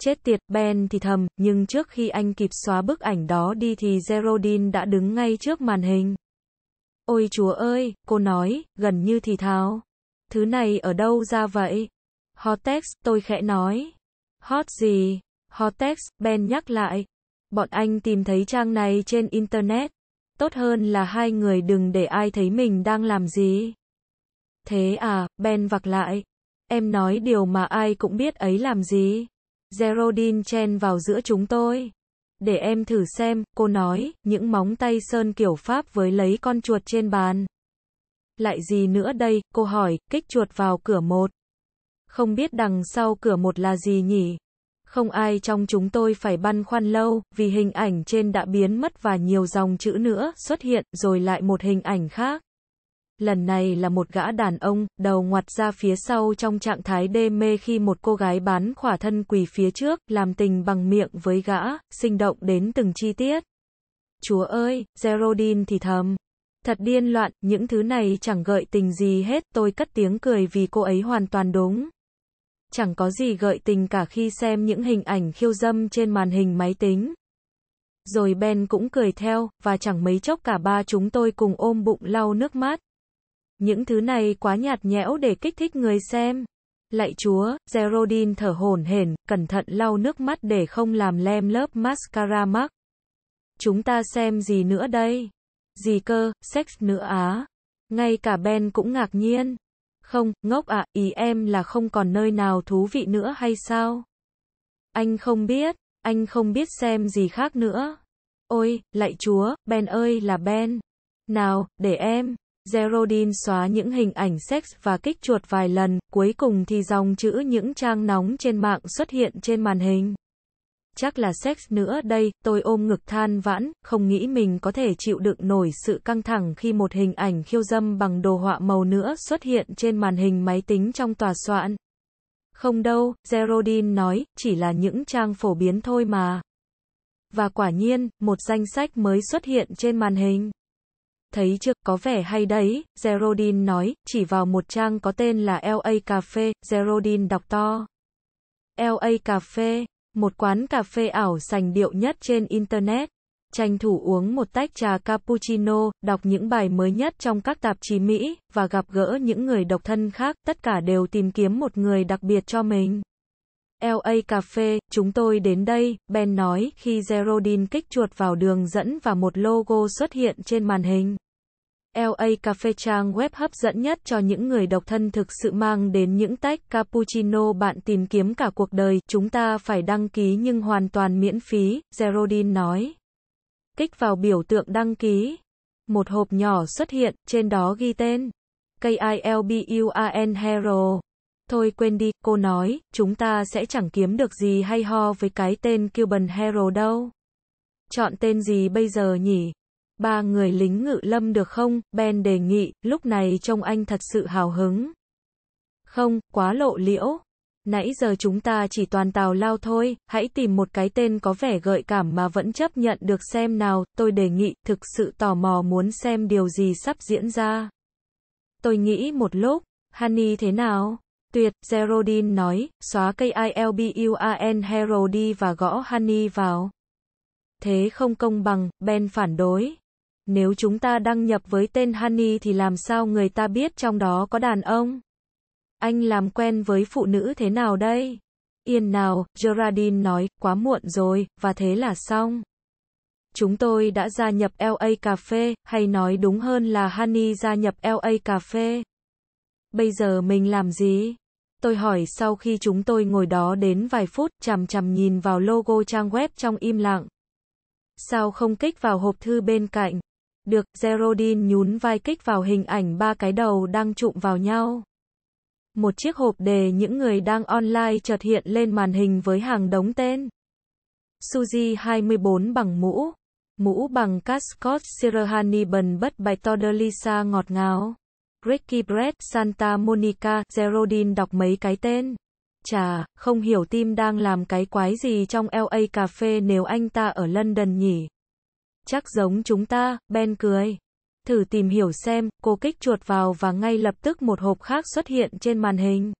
Chết tiệt, Ben thì thầm, nhưng trước khi anh kịp xóa bức ảnh đó đi thì Geraldine đã đứng ngay trước màn hình. Ôi chúa ơi, cô nói, gần như thì thào. Thứ này ở đâu ra vậy? Hotex, tôi khẽ nói. Hot gì? Hotex, Ben nhắc lại. Bọn anh tìm thấy trang này trên Internet. Tốt hơn là hai người đừng để ai thấy mình đang làm gì. Thế à, Ben vặc lại. Em nói điều mà ai cũng biết ấy làm gì. Geraldine chen vào giữa chúng tôi. Để em thử xem, cô nói, những móng tay sơn kiểu Pháp với lấy con chuột trên bàn. Lại gì nữa đây, cô hỏi, kích chuột vào cửa một. Không biết đằng sau cửa một là gì nhỉ? Không ai trong chúng tôi phải băn khoăn lâu, vì hình ảnh trên đã biến mất và nhiều dòng chữ nữa xuất hiện, rồi lại một hình ảnh khác. Lần này là một gã đàn ông, đầu ngoặt ra phía sau trong trạng thái đê mê khi một cô gái bán khỏa thân quỳ phía trước, làm tình bằng miệng với gã, sinh động đến từng chi tiết. Chúa ơi, Geraldine thì thầm. Thật điên loạn, những thứ này chẳng gợi tình gì hết, tôi cất tiếng cười vì cô ấy hoàn toàn đúng chẳng có gì gợi tình cả khi xem những hình ảnh khiêu dâm trên màn hình máy tính. Rồi Ben cũng cười theo, và chẳng mấy chốc cả ba chúng tôi cùng ôm bụng lau nước mắt. Những thứ này quá nhạt nhẽo để kích thích người xem. Lạy chúa, Geraldine thở hổn hển, cẩn thận lau nước mắt để không làm lem lớp mascara mắc. Chúng ta xem gì nữa đây? Gì cơ, sex nữa á? Ngay cả Ben cũng ngạc nhiên. Không, ngốc ạ, à, ý em là không còn nơi nào thú vị nữa hay sao? Anh không biết, anh không biết xem gì khác nữa. Ôi, lạy chúa, Ben ơi là Ben. Nào, để em. Geraldine xóa những hình ảnh sex và kích chuột vài lần, cuối cùng thì dòng chữ những trang nóng trên mạng xuất hiện trên màn hình. Chắc là sex nữa đây, tôi ôm ngực than vãn, không nghĩ mình có thể chịu đựng nổi sự căng thẳng khi một hình ảnh khiêu dâm bằng đồ họa màu nữa xuất hiện trên màn hình máy tính trong tòa soạn. Không đâu, Geraldine nói, chỉ là những trang phổ biến thôi mà. Và quả nhiên, một danh sách mới xuất hiện trên màn hình. Thấy chưa, có vẻ hay đấy, Geraldine nói, chỉ vào một trang có tên là LA Cafe, Geraldine đọc to. LA Cafe, một quán cà phê ảo sành điệu nhất trên Internet. Tranh thủ uống một tách trà cappuccino, đọc những bài mới nhất trong các tạp chí Mỹ, và gặp gỡ những người độc thân khác, tất cả đều tìm kiếm một người đặc biệt cho mình. LA Cafe, chúng tôi đến đây, Ben nói, khi Geraldine kích chuột vào đường dẫn và một logo xuất hiện trên màn hình. LA Cafe trang web hấp dẫn nhất cho những người độc thân thực sự mang đến những tách cappuccino bạn tìm kiếm cả cuộc đời. Chúng ta phải đăng ký nhưng hoàn toàn miễn phí, Geraldine nói. Kích vào biểu tượng đăng ký. Một hộp nhỏ xuất hiện, trên đó ghi tên. K-I-L-B-U-A-N Hero. Thôi quên đi, cô nói, chúng ta sẽ chẳng kiếm được gì hay ho với cái tên Cuban Hero đâu. Chọn tên gì bây giờ nhỉ? Ba người lính ngự lâm được không? Ben đề nghị, lúc này trông anh thật sự hào hứng. Không, quá lộ liễu. Nãy giờ chúng ta chỉ toàn tào lao thôi, hãy tìm một cái tên có vẻ gợi cảm mà vẫn chấp nhận được xem nào, tôi đề nghị, thực sự tò mò muốn xem điều gì sắp diễn ra. Tôi nghĩ một lúc, Honey thế nào? Tuyệt, Geraldine nói, xóa cây ILBUAN Hero đi và gõ Honey vào. Thế không công bằng, Ben phản đối. Nếu chúng ta đăng nhập với tên Honey thì làm sao người ta biết trong đó có đàn ông? Anh làm quen với phụ nữ thế nào đây? Yên nào, Gerardine nói, quá muộn rồi, và thế là xong. Chúng tôi đã gia nhập LA Cafe, hay nói đúng hơn là Honey gia nhập LA Cafe. Bây giờ mình làm gì? Tôi hỏi sau khi chúng tôi ngồi đó đến vài phút, chằm chằm nhìn vào logo trang web trong im lặng. Sao không kích vào hộp thư bên cạnh? Được, Geraldine nhún vai kích vào hình ảnh ba cái đầu đang trụm vào nhau. Một chiếc hộp đề những người đang online chợt hiện lên màn hình với hàng đống tên. Suzy 24 bằng mũ. Mũ bằng cascot Sirhani bần bất bạch Lisa ngọt ngào. Ricky Brett, Santa Monica, Geraldine đọc mấy cái tên. Chà, không hiểu tim đang làm cái quái gì trong LA Cafe nếu anh ta ở London nhỉ? Chắc giống chúng ta, Ben cười. Thử tìm hiểu xem, cô kích chuột vào và ngay lập tức một hộp khác xuất hiện trên màn hình.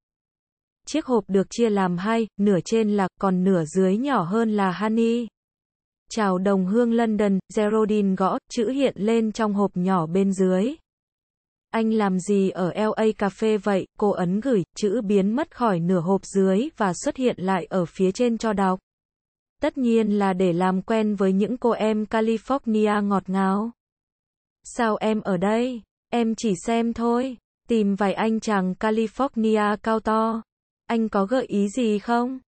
Chiếc hộp được chia làm hai, nửa trên là, còn nửa dưới nhỏ hơn là Honey. Chào đồng hương London, Geraldine gõ, chữ hiện lên trong hộp nhỏ bên dưới. Anh làm gì ở LA Cafe vậy? Cô ấn gửi, chữ biến mất khỏi nửa hộp dưới và xuất hiện lại ở phía trên cho đọc. Tất nhiên là để làm quen với những cô em California ngọt ngào. Sao em ở đây? Em chỉ xem thôi. Tìm vài anh chàng California cao to. Anh có gợi ý gì không?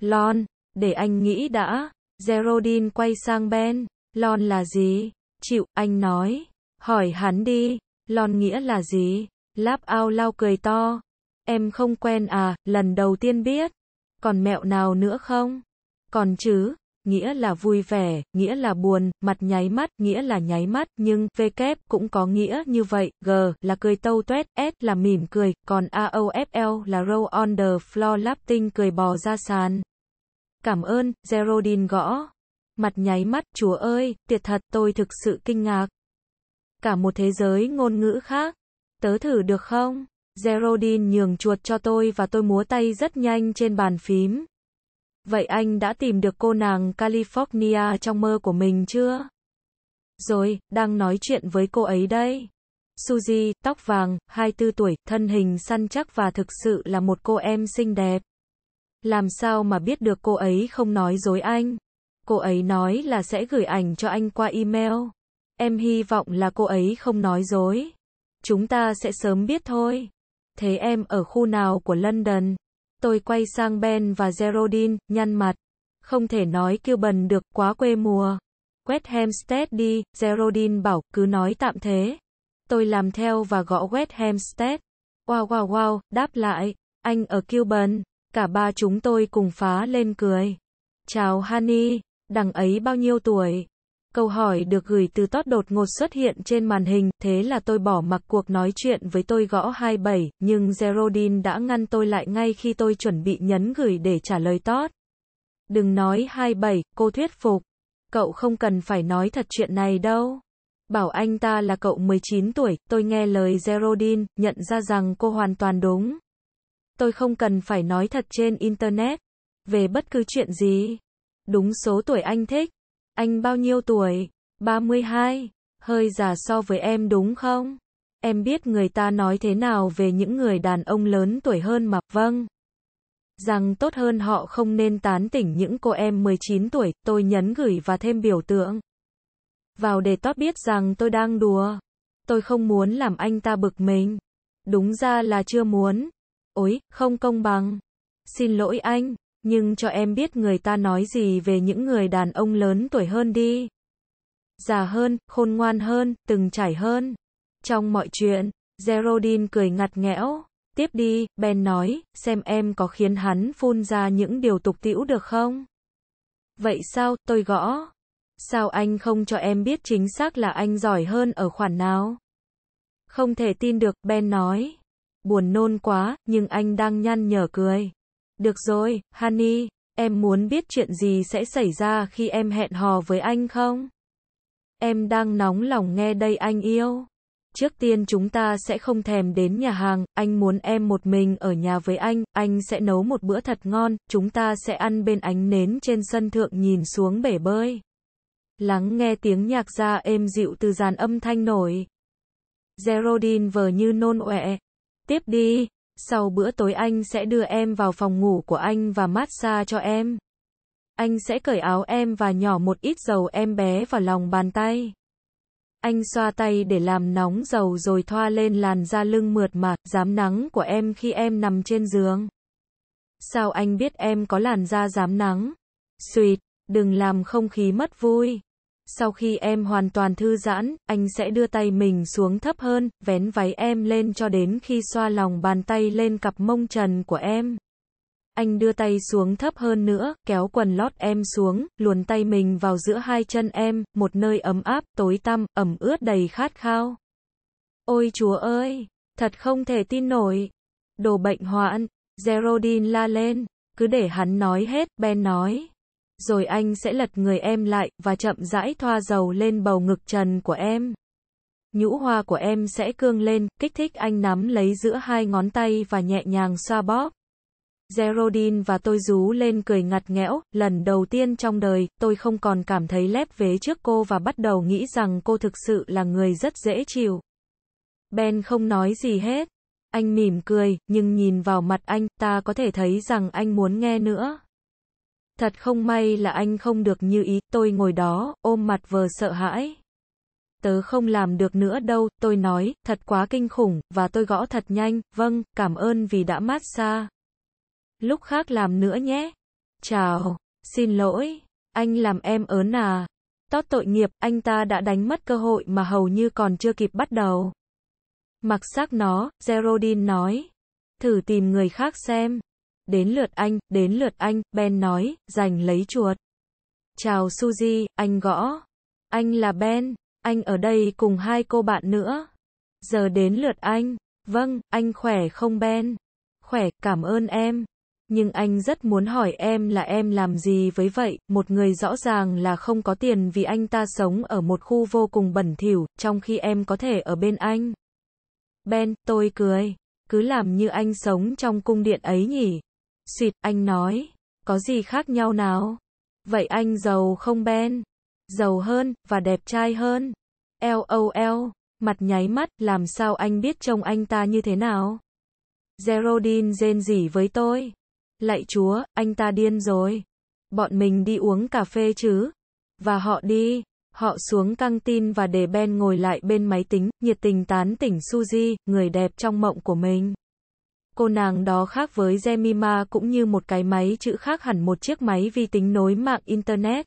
Lon, để anh nghĩ đã. Geraldine quay sang Ben. Lon là gì? Chịu, anh nói. Hỏi hắn đi. Lon nghĩa là gì? Láp ao lao cười to. Em không quen à, lần đầu tiên biết. Còn mẹo nào nữa không? Còn chứ, nghĩa là vui vẻ, nghĩa là buồn, mặt nháy mắt, nghĩa là nháy mắt, nhưng V kép cũng có nghĩa như vậy, G là cười tâu tuét, S là mỉm cười, còn AOFL là roll on the floor laughing cười bò ra sàn. Cảm ơn, Geraldine gõ. Mặt nháy mắt, chúa ơi, tuyệt thật, tôi thực sự kinh ngạc. Cả một thế giới ngôn ngữ khác. Tớ thử được không? Geraldine nhường chuột cho tôi và tôi múa tay rất nhanh trên bàn phím. Vậy anh đã tìm được cô nàng California trong mơ của mình chưa? Rồi, đang nói chuyện với cô ấy đây. Suzy, tóc vàng, 24 tuổi, thân hình săn chắc và thực sự là một cô em xinh đẹp. Làm sao mà biết được cô ấy không nói dối anh? Cô ấy nói là sẽ gửi ảnh cho anh qua email. Em hy vọng là cô ấy không nói dối. Chúng ta sẽ sớm biết thôi. Thế em ở khu nào của London? Tôi quay sang Ben và Geraldine, nhăn mặt. Không thể nói kêu bần được, quá quê mùa. West Hempstead đi, Geraldine bảo, cứ nói tạm thế. Tôi làm theo và gõ West Hempstead. Wow wow wow, đáp lại, anh ở Kilburn. Cả ba chúng tôi cùng phá lên cười. Chào Honey, đằng ấy bao nhiêu tuổi? Câu hỏi được gửi từ tót đột ngột xuất hiện trên màn hình, thế là tôi bỏ mặc cuộc nói chuyện với tôi gõ 27, nhưng Geraldine đã ngăn tôi lại ngay khi tôi chuẩn bị nhấn gửi để trả lời tót. Đừng nói 27, cô thuyết phục. Cậu không cần phải nói thật chuyện này đâu. Bảo anh ta là cậu 19 tuổi, tôi nghe lời Geraldine, nhận ra rằng cô hoàn toàn đúng. Tôi không cần phải nói thật trên Internet. Về bất cứ chuyện gì. Đúng số tuổi anh thích. Anh bao nhiêu tuổi? 32. Hơi già so với em đúng không? Em biết người ta nói thế nào về những người đàn ông lớn tuổi hơn mà, vâng. Rằng tốt hơn họ không nên tán tỉnh những cô em 19 tuổi, tôi nhấn gửi và thêm biểu tượng. Vào để tót biết rằng tôi đang đùa. Tôi không muốn làm anh ta bực mình. Đúng ra là chưa muốn. Ôi, không công bằng. Xin lỗi anh, nhưng cho em biết người ta nói gì về những người đàn ông lớn tuổi hơn đi. Già hơn, khôn ngoan hơn, từng trải hơn. Trong mọi chuyện, Geraldine cười ngặt nghẽo. Tiếp đi, Ben nói, xem em có khiến hắn phun ra những điều tục tĩu được không? Vậy sao, tôi gõ. Sao anh không cho em biết chính xác là anh giỏi hơn ở khoản nào? Không thể tin được, Ben nói. Buồn nôn quá, nhưng anh đang nhăn nhở cười. Được rồi, Honey, em muốn biết chuyện gì sẽ xảy ra khi em hẹn hò với anh không? Em đang nóng lòng nghe đây anh yêu. Trước tiên chúng ta sẽ không thèm đến nhà hàng, anh muốn em một mình ở nhà với anh, anh sẽ nấu một bữa thật ngon, chúng ta sẽ ăn bên ánh nến trên sân thượng nhìn xuống bể bơi. Lắng nghe tiếng nhạc ra êm dịu từ dàn âm thanh nổi. Geraldine vờ như nôn ọe. Tiếp đi, sau bữa tối anh sẽ đưa em vào phòng ngủ của anh và massage cho em. Anh sẽ cởi áo em và nhỏ một ít dầu em bé vào lòng bàn tay. Anh xoa tay để làm nóng dầu rồi thoa lên làn da lưng mượt mà, dám nắng của em khi em nằm trên giường. Sao anh biết em có làn da dám nắng? Xuyệt, đừng làm không khí mất vui. Sau khi em hoàn toàn thư giãn, anh sẽ đưa tay mình xuống thấp hơn, vén váy em lên cho đến khi xoa lòng bàn tay lên cặp mông trần của em. Anh đưa tay xuống thấp hơn nữa, kéo quần lót em xuống, luồn tay mình vào giữa hai chân em, một nơi ấm áp, tối tăm, ẩm ướt đầy khát khao. Ôi chúa ơi, thật không thể tin nổi. Đồ bệnh hoạn, Geraldine la lên, cứ để hắn nói hết, Ben nói rồi anh sẽ lật người em lại, và chậm rãi thoa dầu lên bầu ngực trần của em. Nhũ hoa của em sẽ cương lên, kích thích anh nắm lấy giữa hai ngón tay và nhẹ nhàng xoa bóp. Geraldine và tôi rú lên cười ngặt nghẽo, lần đầu tiên trong đời, tôi không còn cảm thấy lép vế trước cô và bắt đầu nghĩ rằng cô thực sự là người rất dễ chịu. Ben không nói gì hết. Anh mỉm cười, nhưng nhìn vào mặt anh, ta có thể thấy rằng anh muốn nghe nữa. Thật không may là anh không được như ý, tôi ngồi đó, ôm mặt vờ sợ hãi. Tớ không làm được nữa đâu, tôi nói, thật quá kinh khủng, và tôi gõ thật nhanh, vâng, cảm ơn vì đã mát xa. Lúc khác làm nữa nhé. Chào, xin lỗi, anh làm em ớn à. Tót tội nghiệp, anh ta đã đánh mất cơ hội mà hầu như còn chưa kịp bắt đầu. Mặc xác nó, Geraldine nói. Thử tìm người khác xem. Đến lượt anh, đến lượt anh, Ben nói, giành lấy chuột. Chào Suzy, anh gõ. Anh là Ben, anh ở đây cùng hai cô bạn nữa. Giờ đến lượt anh. Vâng, anh khỏe không Ben? Khỏe, cảm ơn em. Nhưng anh rất muốn hỏi em là em làm gì với vậy, một người rõ ràng là không có tiền vì anh ta sống ở một khu vô cùng bẩn thỉu, trong khi em có thể ở bên anh. Ben, tôi cười. Cứ làm như anh sống trong cung điện ấy nhỉ. Xịt, anh nói. Có gì khác nhau nào? Vậy anh giàu không Ben? Giàu hơn, và đẹp trai hơn. LOL. Mặt nháy mắt, làm sao anh biết trông anh ta như thế nào? Geraldine rên rỉ với tôi. Lạy chúa, anh ta điên rồi. Bọn mình đi uống cà phê chứ? Và họ đi. Họ xuống căng tin và để Ben ngồi lại bên máy tính, nhiệt tình tán tỉnh Suzy, người đẹp trong mộng của mình. Cô nàng đó khác với Jemima cũng như một cái máy chữ khác hẳn một chiếc máy vi tính nối mạng Internet.